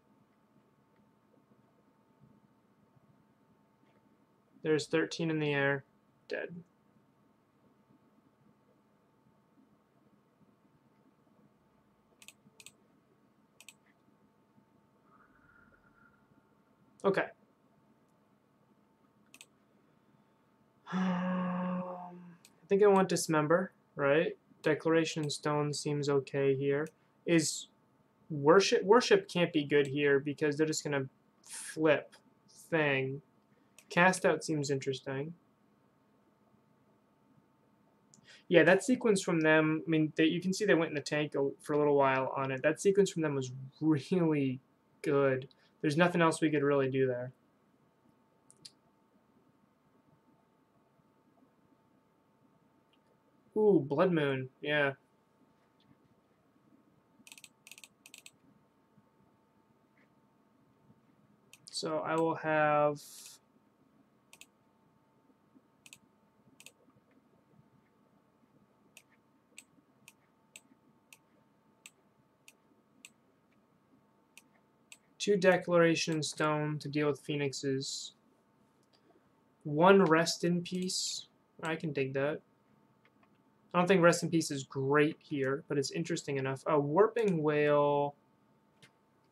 There's 13 in the air. Dead. Okay. Um, I think I want dismember, right? Declaration stone seems okay here. Is worship worship can't be good here because they're just gonna flip thing. Cast out seems interesting. Yeah, that sequence from them, I mean, you can see they went in the tank for a little while on it. That sequence from them was really good. There's nothing else we could really do there. Ooh, Blood Moon, yeah. So I will have two Declaration Stone to deal with Phoenixes. One Rest in Peace. I can dig that. I don't think Rest in Peace is great here, but it's interesting enough. A Warping Wail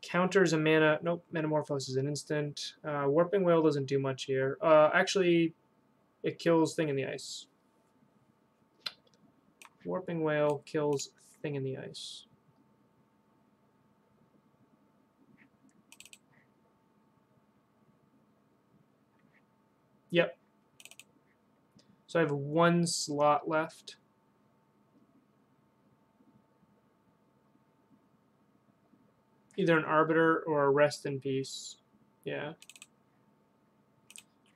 counters a mana. Nope, Manamorphose is an instant. Uh, Warping Wail doesn't do much here. Uh, actually, it kills Thing in the Ice. Warping Wail kills Thing in the Ice. Yep. So I have one slot left. Either an Arbiter or a Rest in Peace. Yeah.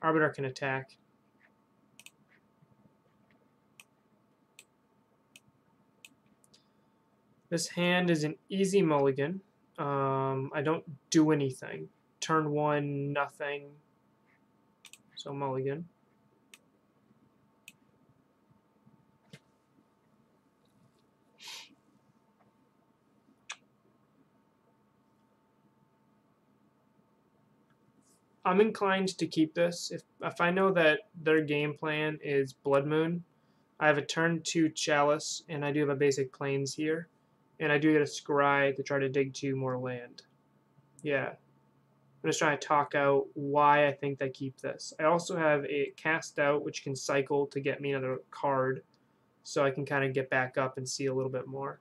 Arbiter can attack. This hand is an easy mulligan. Um, I don't do anything. Turn one, nothing. So mulligan. I'm inclined to keep this. If if I know that their game plan is Blood Moon, I have a turn two Chalice, and I do have a basic Plains here. And I do get a Scry to try to dig two more land. Yeah. I'm just trying to talk out why I think they keep this. I also have a Cast Out, which can cycle to get me another card, so I can kind of get back up and see a little bit more.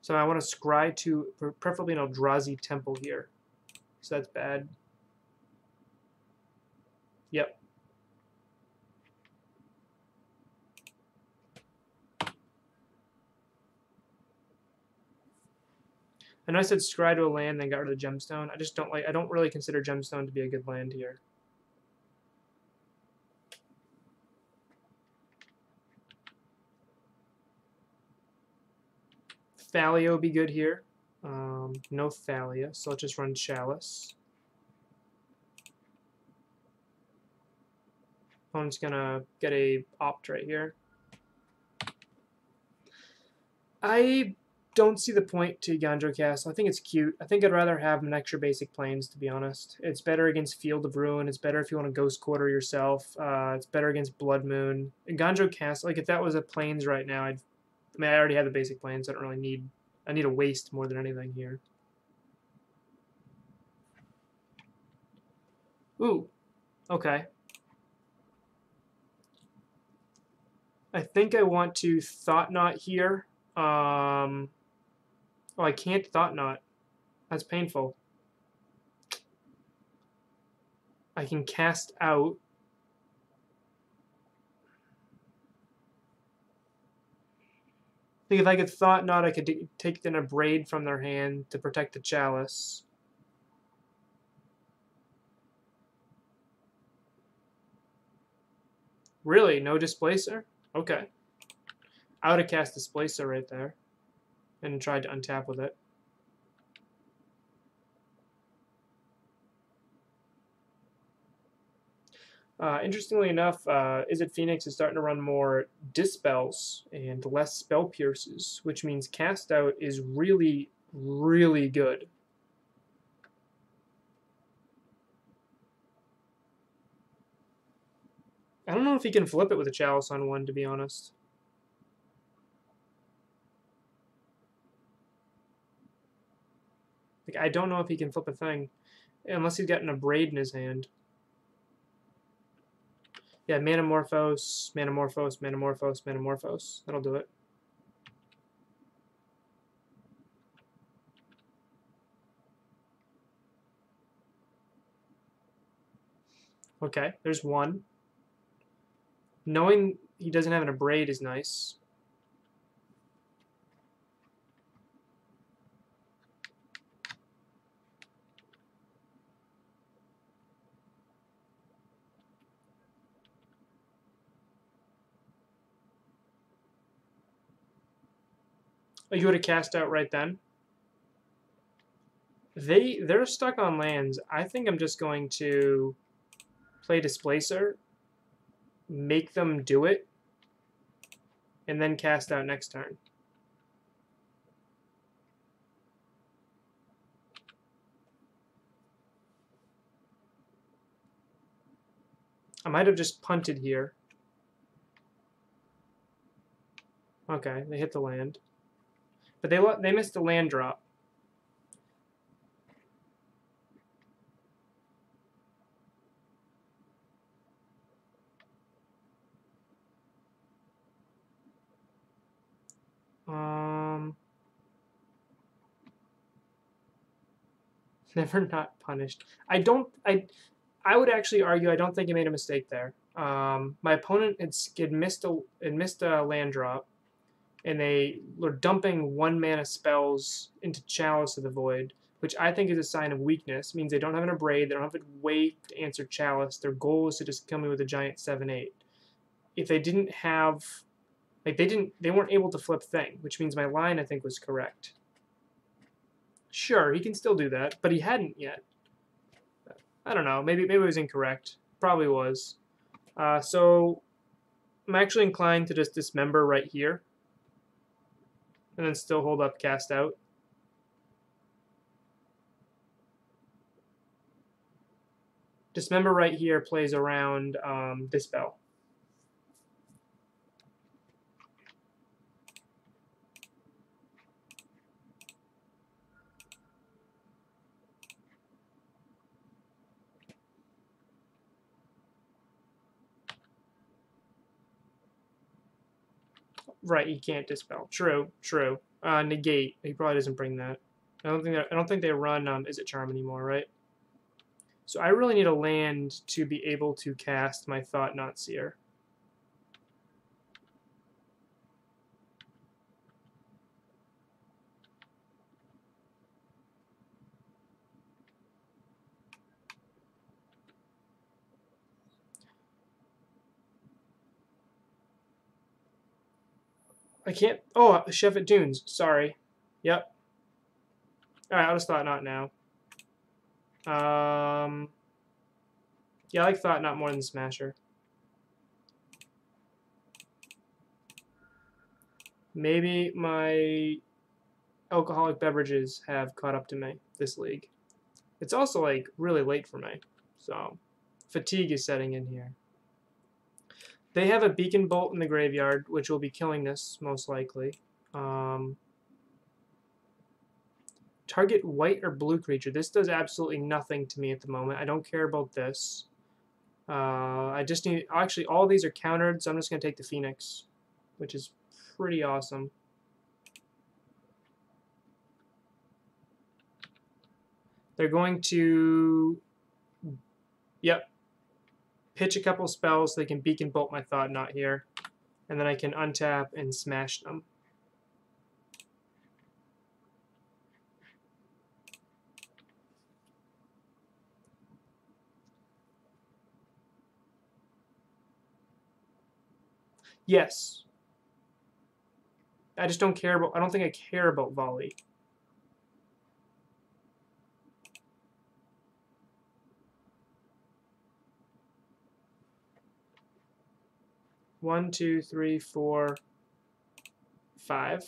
So I want to Scry to, preferably an Eldrazi Temple here. So that's bad. Yep. I know I said scry to a land, then got rid of the gemstone. I just don't like. I don't really consider gemstone to be a good land here. Thalia would be good here. Um, no Thalia, so let's just run Chalice. Opponent's gonna get a opt right here. I don't see the point to Yandro Castle. I think it's cute. I think I'd rather have an extra basic plains, to be honest. It's better against Field of Ruin. It's better if you want to Ghost Quarter yourself. Uh, it's better against Blood Moon. And Gandro Castle, like if that was a plains right now, I'd, I mean, I already have the basic plains. I don't really need, I need a waste more than anything here. Ooh, okay. I think I want to Thought-Knot here. Um, oh, I can't Thought-Knot. That's painful. I can cast out. I think if I could Thought-Knot, I could take then a braid from their hand to protect the chalice. Really? No Displacer? Okay. I would have cast Displacer right there and tried to untap with it. Uh, interestingly enough, uh, it Phoenix is starting to run more Dispels and less Spell Pierces, which means Cast Out is really, really good. I don't know if he can flip it with a Chalice on one, to be honest. Like, I don't know if he can flip a thing, unless he's gotten a braid in his hand. Yeah, Manamorphose, Manamorphose, Manamorphose, Manamorphose. That'll do it. Okay, there's one. Knowing he doesn't have an abrade is nice. Oh, you would have cast out right then? They, they're stuck on lands. I think I'm just going to play Displacer, make them do it, and then cast out next turn. I might have just punted here. Okay, they hit the land. But they they missed a land drop. Um, <laughs> never not punished. I don't. I. I would actually argue I don't think he made a mistake there. Um, my opponent had, had missed a had missed a land drop and they were dumping one mana spells into Chalice of the Void, which I think is a sign of weakness. It means they don't have an abrade, they don't have a way to answer Chalice. Their goal is to just come in with a giant 7-8. If they didn't have like they didn't they weren't able to flip thing, which means my line I think was correct. Sure, he can still do that, but he hadn't yet. I don't know, maybe maybe it was incorrect. Probably was. Uh, so I'm actually inclined to just dismember right here and then still hold up cast out. Dismember right here plays around um, Dispel. Right, he can't dispel. True, true. Uh, negate. He probably doesn't bring that. I don't think I don't think they run um, Izzet Charm anymore, right? So I really need a land to be able to cast my Thought-Knot Seer. I can't. Oh, Shefet Dunes. Sorry. Yep. All right, I'll just Thought-Knot now. Um. Yeah, I like Thought-Knot more than Smasher. Maybe my alcoholic beverages have caught up to me this league. It's also like really late for me, so fatigue is setting in here. They have a beacon bolt in the graveyard, which will be killing this, most likely. Um, target white or blue creature. This does absolutely nothing to me at the moment. I don't care about this. Uh, I just need... Actually, all these are countered, so I'm just going to take the Phoenix, which is pretty awesome. They're going to... Yep, pitch a couple spells so they can Beacon Bolt my Thought-Knot here, and then I can untap and smash them. Yes. I just don't care about, I don't think I care about Volley. One, two, three, four, five.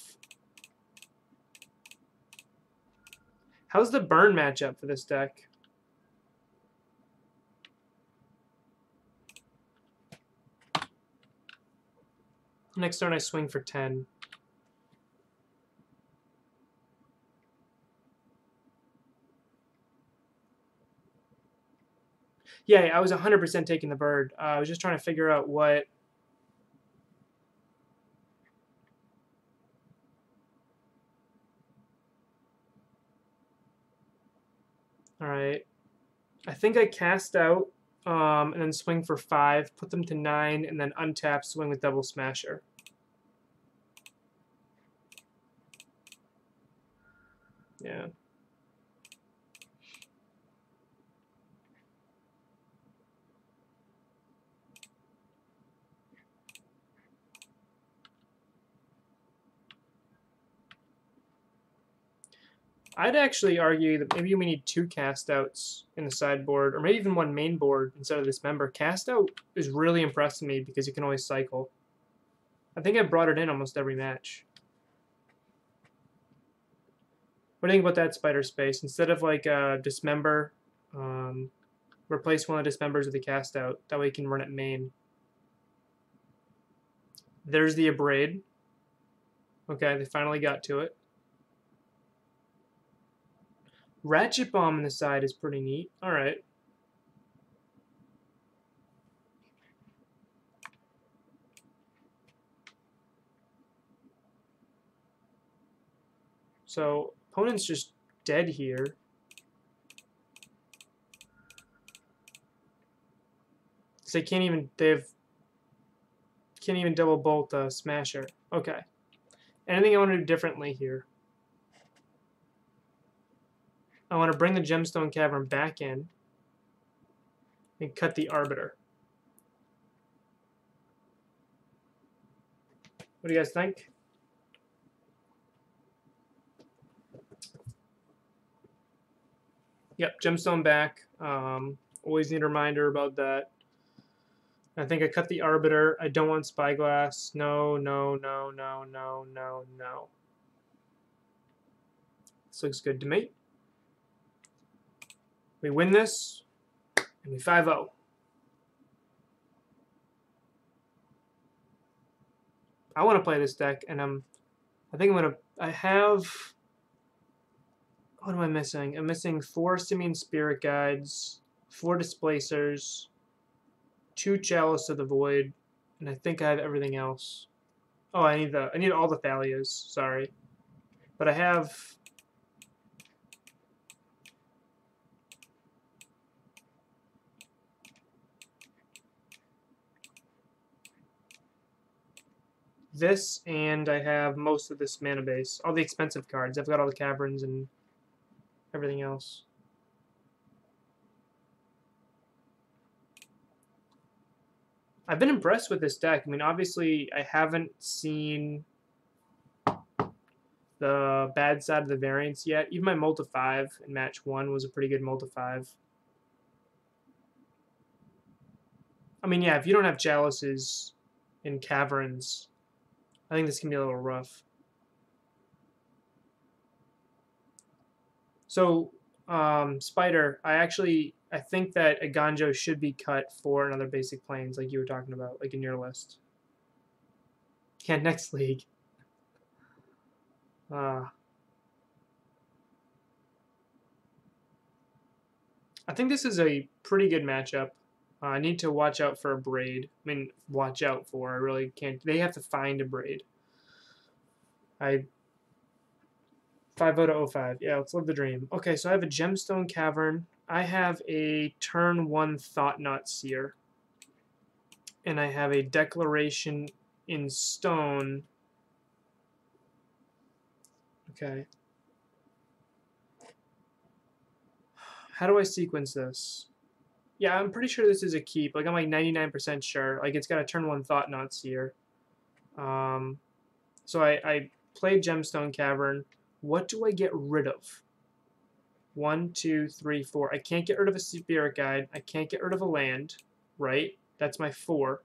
How's the burn matchup for this deck? Next turn I swing for 10. Yeah, I was 100% taking the bird. Uh, I was just trying to figure out what... Alright. I think I cast out um, and then swing for 5, put them to 9, and then untap, swing with Double Smasher. Yeah. I'd actually argue that maybe we need two castouts in the sideboard, or maybe even one main board instead of Dismember. Castout is really impressing me because you can always cycle. I think I brought it in almost every match. What do you think about that spider space? Instead of like a dismember, um, replace one of the dismembers with a cast out. That way you can run it main. There's the abrade. Okay, they finally got to it. Ratchet Bomb on the side is pretty neat. Alright. So, opponent's just dead here. So they can't even, they've, can't even double bolt the Smasher. Okay. Anything I want to do differently here? I want to bring the gemstone cavern back in and cut the arbiter. What do you guys think? Yep, gemstone back. Um, always need a reminder about that. I think I cut the arbiter. I don't want spyglass. No, no, no, no, no, no, no. This looks good to me. We win this, and we 5-0. I want to play this deck, and I'm, I think I'm to, I have, what am I missing? I'm missing four Simian Spirit Guides, four Displacers, two Chalice of the Void, and I think I have everything else. Oh, I need the, I need all the Thalias, sorry. But I have this, and I have most of this mana base. All the expensive cards. I've got all the caverns and everything else. I've been impressed with this deck. I mean, obviously, I haven't seen the bad side of the variance yet. Even my Multi 5 in match 1 was a pretty good Multi 5. I mean, yeah, if you don't have chalices in caverns, I think this can be a little rough. So, um, Spider, I actually, I think that Eiganjo should be cut for another basic plains like you were talking about, like in your list. Yeah, <laughs> next league. Uh, I think this is a pretty good matchup. Uh, I need to watch out for Abrade. I mean, watch out for. I really can't. They have to find Abrade. I 5 out of 05. Yeah, let's live the dream. Okay, so I have a Gemstone Cavern. I have a turn 1 Thought-Knot Seer. And I have a Declaration in Stone. Okay. How do I sequence this? Yeah, I'm pretty sure this is a keep. Like, I'm like 99% sure. Like, it's got a turn 1 Thought-Knot Seer. Um, so I, I played Gemstone Cavern. What do I get rid of? One, two, three, four. I can't get rid of a Spirit Guide. I can't get rid of a land, right? That's my four.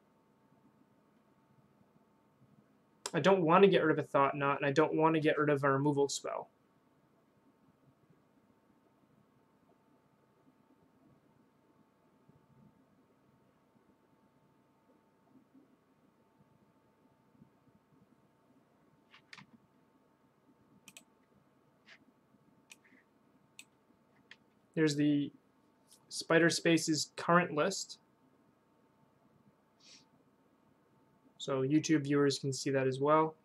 I don't want to get rid of a Thought-Knot, and I don't want to get rid of a removal spell. There's the Spider Space's current list. So YouTube viewers can see that as well.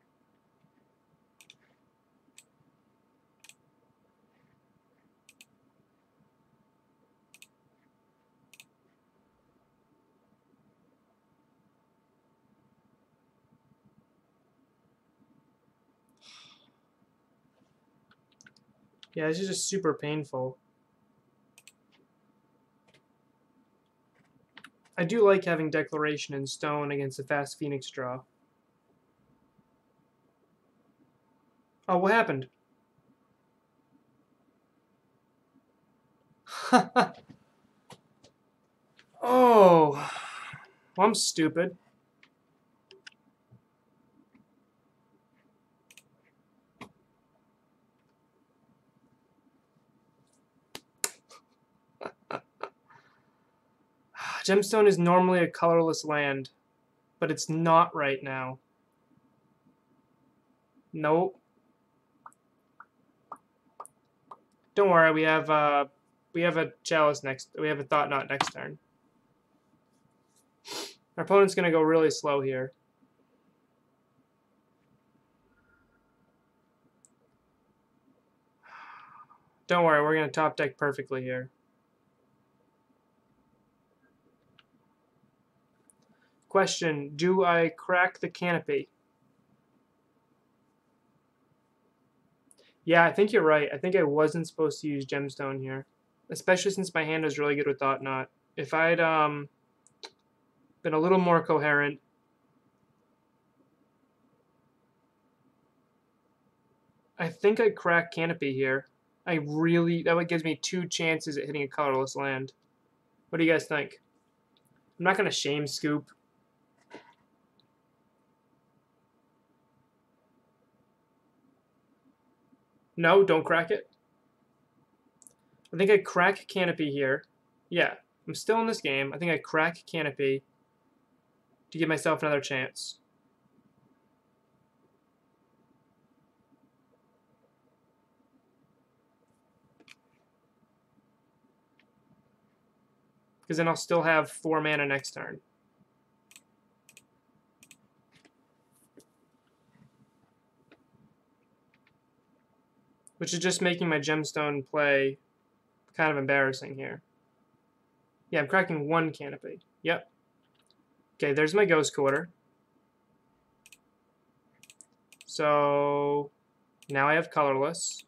Yeah, this is just super painful. I do like having Declaration in stone against a fast Phoenix draw. Oh, what happened? <laughs> oh, <sighs> well, I'm stupid. Gemstone is normally a colorless land, but it's not right now. Nope. Don't worry, we have uh we have a chalice next we have a Thought-Knot next turn. Our opponent's gonna go really slow here. Don't worry, we're gonna top deck perfectly here. Question, do I crack the canopy? Yeah, I think you're right. I think I wasn't supposed to use gemstone here. Especially since my hand is really good with Thought-Knot. If I'd um, been a little more coherent, I think I'd crack Canopy here. I really, that would gives me two chances at hitting a colorless land. What do you guys think? I'm not going to shame scoop. No, don't crack it. I think I crack Canopy here. Yeah, I'm still in this game. I think I crack Canopy to give myself another chance. Because then I'll still have 4 mana next turn. Which is just making my gemstone play kind of embarrassing here. Yeah, I'm cracking one canopy. Yep. Okay, there's my ghost quarter. So now I have colorless.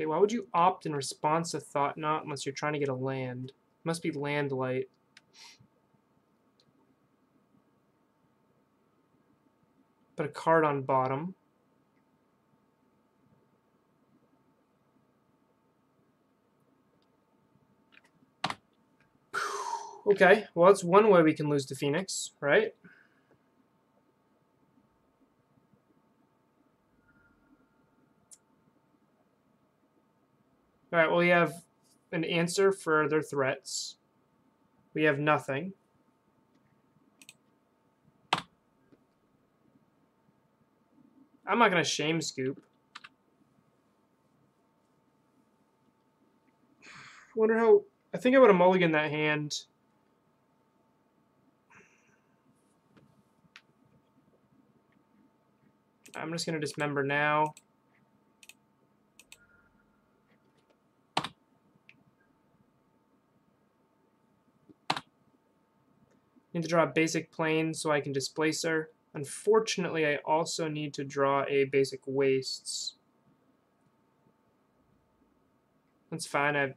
Okay, why would you opt in response to Thought-Knot unless you're trying to get a land? Must be land light. Put a card on bottom. <sighs> Okay, well that's one way we can lose to Phoenix, right? All right, well, we have an answer for their threats. We have nothing. I'm not going to shame scoop. wonder how... I think I would have mulliganed that hand. I'm just going to dismember now. Need to draw a basic plane so I can displace her. Unfortunately, I also need to draw a basic wastes. That's fine. I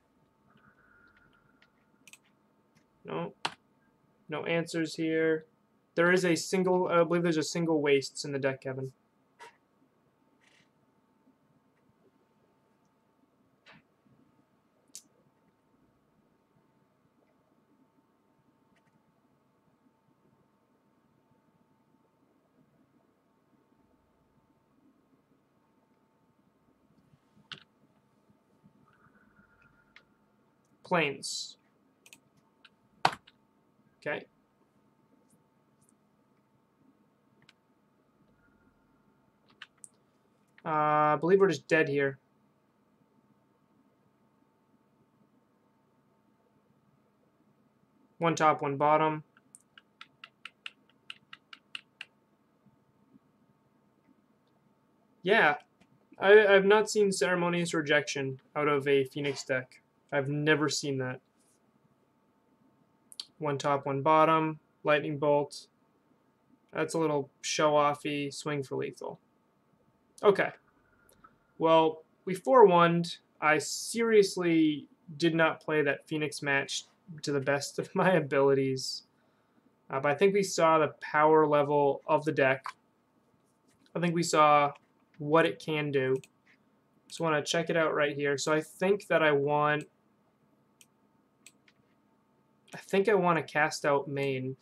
no no answers here. There is a single. I believe there's a single wastes in the deck, Kevin. Planes. Okay. Uh, I believe we're just dead here. One top, one bottom. Yeah, I, I've not seen Ceremonious Rejection out of a Phoenix deck. I've never seen that. One top, one bottom, lightning bolt. That's a little show-offy swing for lethal. Okay. Well, we 4-1'd. I seriously did not play that Phoenix match to the best <laughs> of my abilities. Uh, but I think we saw the power level of the deck. I think we saw what it can do. Just want to check it out right here. So I think that I want I think I want to cast out main.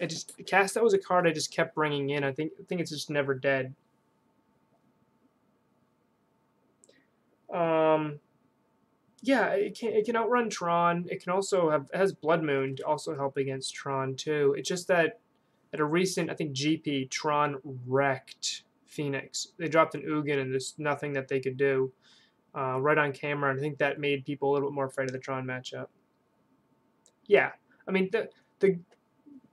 It just cast out was a card I just kept bringing in. I think I think it's just never dead. Um, yeah, it can it can outrun Tron. It can also have has Blood Moon to also help against Tron too. It's just that at a recent I think GP Tron wrecked Phoenix. They dropped an Ugin and there's nothing that they could do uh, right on camera. And I think that made people a little bit more afraid of the Tron matchup yeah, I mean the the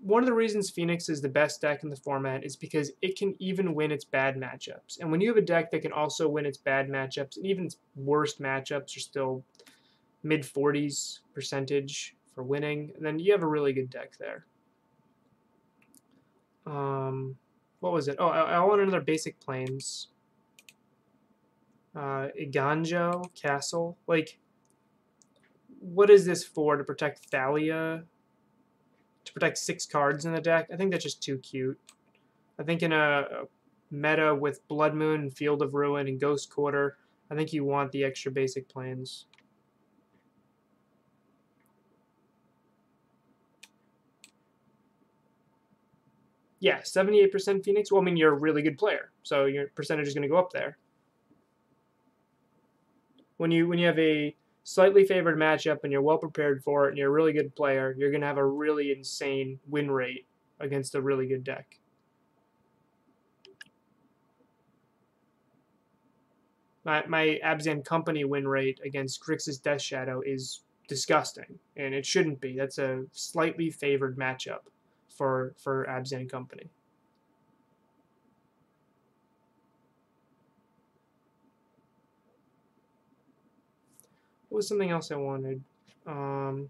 one of the reasons Phoenix is the best deck in the format is because it can even win its bad matchups. And when you have a deck that can also win its bad matchups, and even its worst matchups are still mid 40s percentage for winning, then you have a really good deck there. Um, what was it? Oh, I, I want another basic plains. Uh, Eiganjo Castle. Like, what is this for? To protect Thalia? To protect six cards in the deck? I think that's just too cute. I think in a, meta with Blood Moon, Field of Ruin, and Ghost Quarter, I think you want the extra basic plains. Yeah, 78% Phoenix. Well, I mean, you're a really good player, so your percentage is going to go up there. When you when you have a slightly favored matchup and you're well prepared for it and you're a really good player, you're going to have a really insane win rate against a really good deck. My, my Abzan Company win rate against Grixis Death Shadow is disgusting, and it shouldn't be. That's a slightly favored matchup for, for Abzan Company. What was something else I wanted? Um,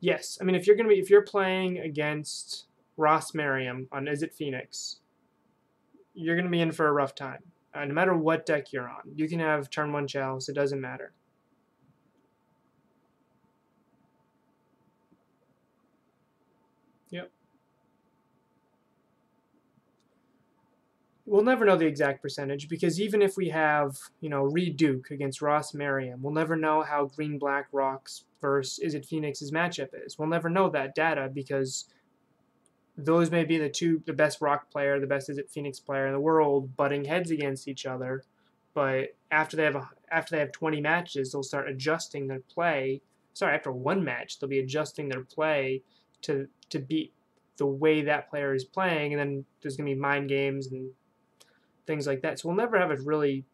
yes, I mean if you're gonna be if you're playing against Ross Merriam on Izzet Phoenix, you're gonna be in for a rough time. Uh, no matter what deck you're on, you can have turn one chalice. It doesn't matter. We'll never know the exact percentage because even if we have, you know, Reid Duke against Ross Merriam, we'll never know how Green Black Rocks versus Izzet Phoenix's matchup is. We'll never know that data because those may be the two the best rock player, the best Izzet Phoenix player in the world butting heads against each other. But after they have a, after they have 20 matches, they'll start adjusting their play. Sorry, after one match, they'll be adjusting their play to to beat the way that player is playing, and then there's going to be mind games and things like that. So we'll never have a really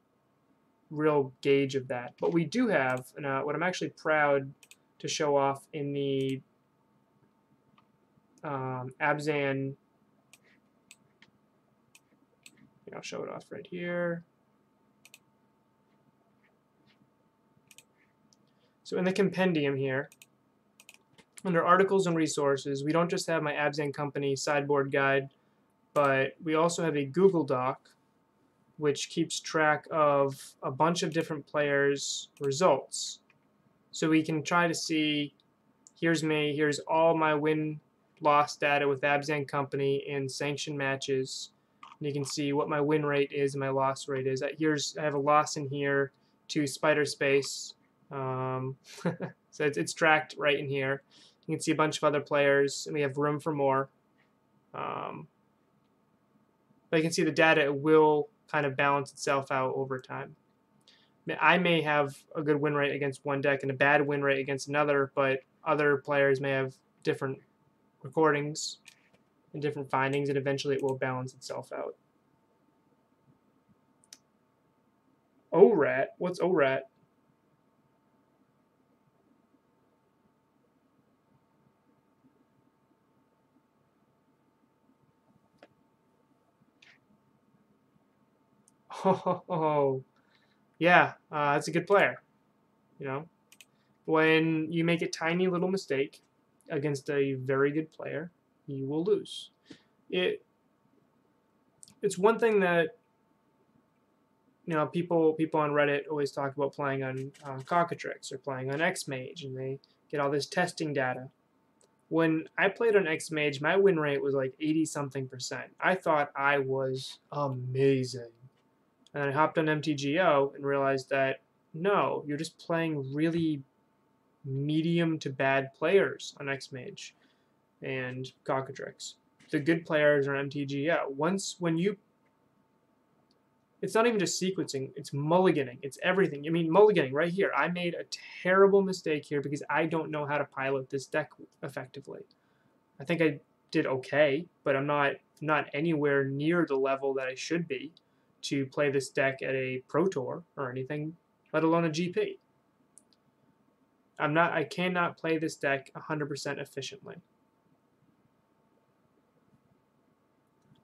real gauge of that. But we do have, and uh, what I'm actually proud to show off in the um, Abzan, I'll show it off right here. So in the compendium here, under articles and resources, we don't just have my Abzan Company sideboard guide, but we also have a Google Doc which keeps track of a bunch of different players' results. So we can try to see, here's me, here's all my win-loss data with Abzan Company in sanctioned matches. And you can see what my win rate is and my loss rate is. Here's I have a loss in here to Spider Space. Um, <laughs> so it's, it's tracked right in here. You can see a bunch of other players, and we have room for more. Um, but you can see the data it will kind of balance itself out over time. I may have a good win rate against one deck and a bad win rate against another, but other players may have different recordings and different findings, and eventually it will balance itself out. ORAT? What's ORAT? Oh, yeah, uh, that's a good player. You know, when you make a tiny little mistake against a very good player, you will lose. It it's one thing that you know people people on Reddit always talk about playing on uh, Cockatrice or playing on Xmage, and they get all this testing data. When I played on Xmage, my win rate was like 80 something percent. I thought I was amazing. And I hopped on MTGO and realized that no, you're just playing really medium to bad players on Xmage and Cockatrice. The good players are MTGO. Once when you it's not even just sequencing, it's mulliganing, it's everything. I mean mulliganing right here. I made a terrible mistake here because I don't know how to pilot this deck effectively. I think I did okay, but I'm not not anywhere near the level that I should be to play this deck at a Pro Tour or anything, let alone a GP. I'm not I cannot play this deck 100% efficiently.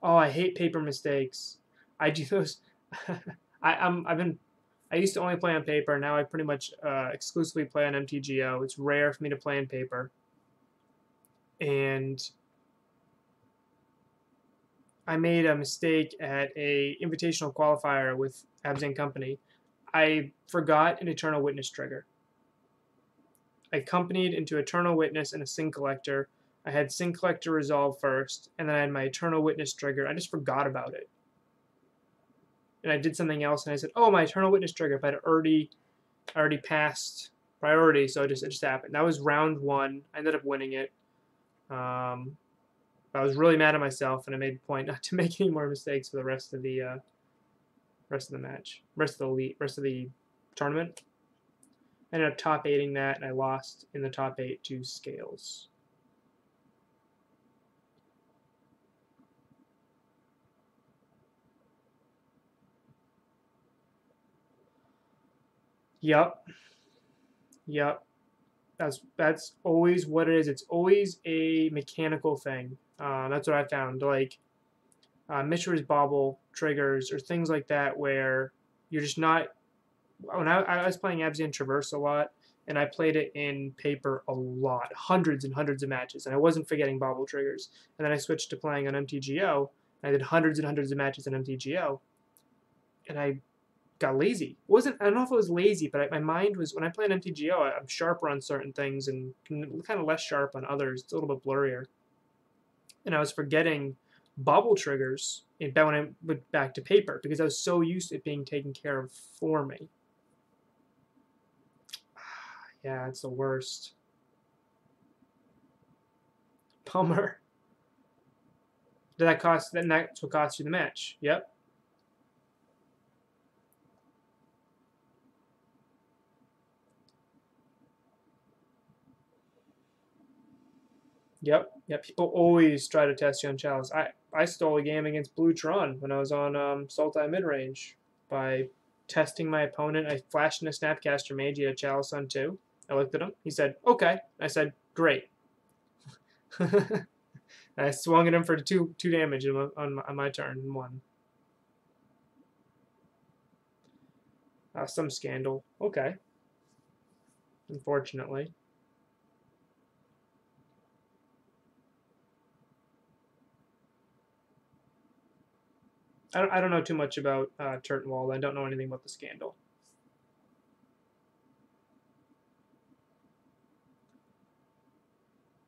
Oh, I hate paper mistakes. I do those <laughs> I, I'm I've been I used to only play on paper. Now I pretty much uh, exclusively play on MTGO. It's rare for me to play on paper. And I made a mistake at a invitational qualifier with Abzan Company. I forgot an Eternal Witness trigger. I accompanied into Eternal Witness and a Sin Collector. I had Sin Collector resolve first, and then I had my Eternal Witness trigger. I just forgot about it. And I did something else, and I said, "Oh, my Eternal Witness trigger." I'd already, already passed priority, so it just it just happened. That was round one. I ended up winning it. Um, I was really mad at myself, and I made a point not to <laughs> make any more mistakes for the rest of the uh, rest of the match, rest of the league, rest of the tournament. I ended up top eighting that, and I lost in the top eight to Scales. Yep. Yep. That's that's always what it is. It's always a mechanical thing. Uh, that's what I found. Like uh, Mishra's Bauble triggers or things like that where you're just not. When I, I was playing Abzan Traverse a lot, and I played it in paper a lot, hundreds and hundreds of matches, and I wasn't forgetting Bauble triggers. And then I switched to playing on MTGO, and I did hundreds and hundreds of matches on MTGO, and I got lazy. It wasn't I don't know if it was lazy, but I, my mind was when I play on MTGO, I, I'm sharper on certain things and kind of less sharp on others. It's a little bit blurrier and I was forgetting Bauble triggers when I went back to paper because I was so used to it being taken care of for me. <sighs> yeah, it's the worst. Bummer. Did that cost? Then that's what cost you the match. Yep. Yep, yep. People always try to test you on Chalice. I, I stole a game against Blue Tron when I was on um, Sultai midrange by testing my opponent. I flashed in a Snapcaster Mage. He had Chalice on two. I looked at him. He said, okay. I said, great. <laughs> I swung at him for two two damage on, on, on my turn and won. Uh, some scandal. Okay. unfortunately. I don't, I don't know too much about uh, Turtenwald. I don't know anything about the scandal.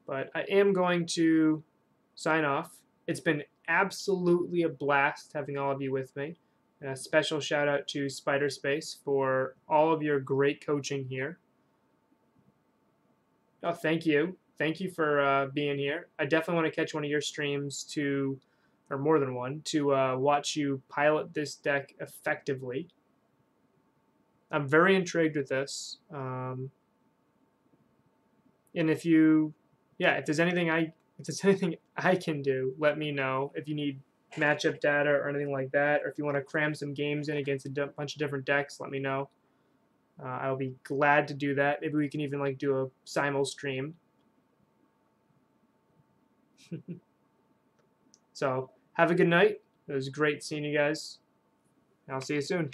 But I am going to sign off. It's been absolutely a blast having all of you with me. And a special shout out to Spider Space for all of your great coaching here. Oh, thank you. Thank you for uh, being here. I definitely want to catch one of your streams to or more than one, to uh, watch you pilot this deck effectively. I'm very intrigued with this. Um, and if you, yeah, if there's anything I, if there's <laughs> anything I can do, let me know. If you need matchup data or anything like that, or if you want to cram some games in against a bunch of different decks, let me know. Uh, I'll be glad to do that. Maybe we can even like do a simul stream. <laughs> so have a good night. It was great seeing you guys. I'll see you soon.